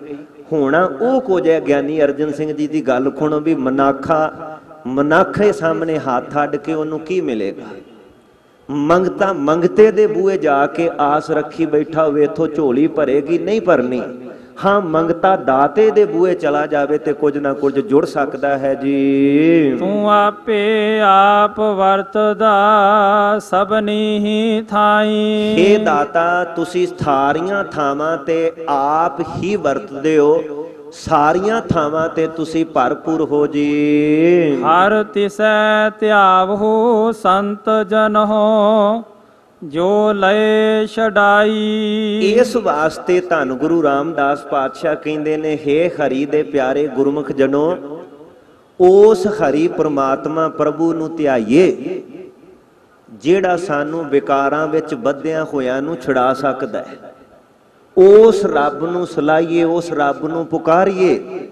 ਹੋਣਾ ਉਹ ਕੁਝ ਹੈ, ਗਿਆਨੀ ਅਰਜਨ ਸਿੰਘ ਜੀ ਦੀ ਗੱਲ ਖੁਣੋ ਵੀ ਮਨਾਖਾ, ਮਨਾਖੇ ਸਾਹਮਣੇ ਹੱਥ ਅੱਡ ਕੇ ਉਹਨੂੰ ਕੀ ਮਿਲੇਗਾ? ਮੰਗਤਾ ਮੰਗਤੇ ਦੇ ਬੂਏ ਜਾ ਕੇ ਆਸ ਰੱਖੀ ਬੈਠਾ ਹੋਵੇ ਇਥੋਂ ਝੋਲੀ ਭਰੇਗੀ ਨਹੀਂ ਭਰਨੀ। ਹਾਂ ਮੰਗਤਾ ਦਾਤੇ ਦੇ ਬੂਏ ਚਲਾ ਜਾਵੇ ਤੇ ਕੁਝ ਨਾ ਕੁਝ ਜੁੜ ਸਕਦਾ ਹੈ ਜੀ। ਤੂੰ ਆਪੇ ਆਪ ਵਰਤਦਾ ਸਭਨੀ ਹੀ ਥਾਈ। हे ਦਾਤਾ ਤੁਸੀਂ ਸਾਰੀਆਂ ਥਾਵਾਂ ਤੇ ਆਪ ਹੀ ਵਰਤਦੇ ਹੋ। ਸਾਰੀਆਂ ਥਾਵਾਂ ਤੇ ਤੁਸੀਂ ਭਰਪੂਰ ਹੋ ਜੀ। ਹਰ ਤਿਸੈ ਧਿਆਵਹੁ ਸੰਤ ਜਨ ਹੋ ਜੋ ਲਏ ਛਡਾਈ। ਇਸ ਵਾਸਤੇ ਧੰਨ ਗੁਰੂ ਰਾਮਦਾਸ ਪਾਤਸ਼ਾਹ ਕਹਿੰਦੇ ਨੇ हे ਹਰੀ ਦੇ ਪਿਆਰੇ ਗੁਰਮੁਖ ਜਨੋ ਉਸ ਹਰੀ ਪ੍ਰਮਾਤਮਾ ਪ੍ਰਭੂ ਨੂੰ ਧਿਆਈਏ ਜਿਹੜਾ ਸਾਨੂੰ ਵਿਕਾਰਾਂ ਵਿੱਚ ਬੱਧਿਆਂ ਹੋਇਆਂ ਨੂੰ ਛੁਡਾ ਸਕਦਾ ਹੈ। ਉਸ ਰੱਬ ਨੂੰ ਸਲਾਈਏ, ਉਸ ਰੱਬ ਨੂੰ ਪੁਕਾਰੀਏ।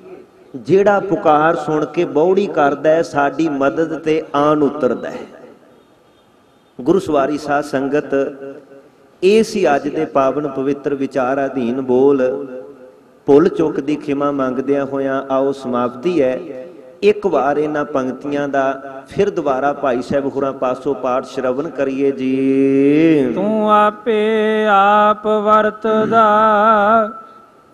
ਜਿਹੜਾ ਪੁਕਾਰ ਸੁਣ ਕੇ ਬੌੜੀ ਕਰਦਾ ਹੈ, ਸਾਡੀ ਮਦਦ ਤੇ ਆਣ ਉਤਰਦਾ ਹੈ। ਗੁਰੂ ਸਵਾਰੀ ਸਾਧ ਸੰਗਤ, ਇਹ ਸੀ ਅੱਜ ਦੇ ਪਾਵਨ ਪਵਿੱਤਰ ਵਿਚਾਰ ਅਧੀਨ ਬੋਲ। ਭੁੱਲ ਚੁੱਕ ਦੀ ਖਿਮਾ ਮੰਗਦਿਆਂ ਹੋਇਆਂ ਆਓ ਸਮਾਪਤੀ ਹੈ। ਇੱਕ ਵਾਰ ਇਹਨਾਂ ਪੰਕਤੀਆਂ ਦਾ ਫਿਰ ਦੁਬਾਰਾ ਭਾਈ ਸਾਹਿਬ ਹੋਰਾਂ ਪਾਸੋਂ ਪਾਠ ਸ਼ਰਵਨ ਕਰੀਏ ਜੀ। ਤੂੰ ਆਪੇ ਆਪ ਵਰਤਦਾ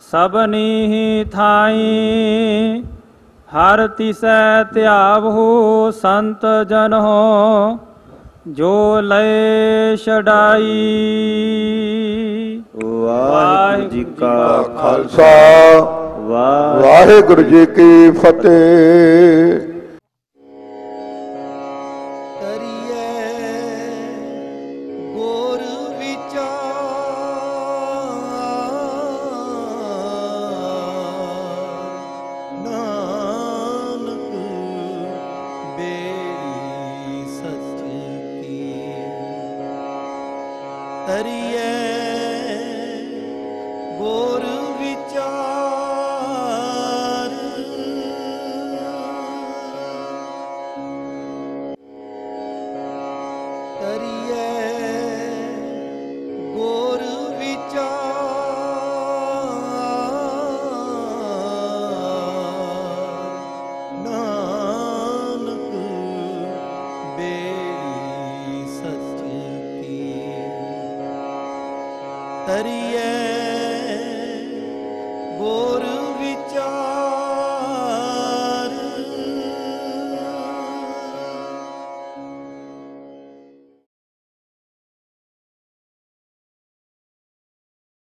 ਸਭਨੀ ਹੀ ਥਾਈ। ਹਰ ਤਿਸੈ ਧਿਆਵਹੁ ਸੰਤ ਜਨ ਹੋ ਜੋ ਲਏ ਛਡਾਈ। ਵਾਹਿਗੁਰੂ ਜੀ ਕਾ ਖਾਲਸਾ। ਵਾਹਿਗੁਰੂ। ਵਾਹਿਗੁਰੂ ਜੀ ਕੀ ਫਤਿਹ। ਕਰੀਏ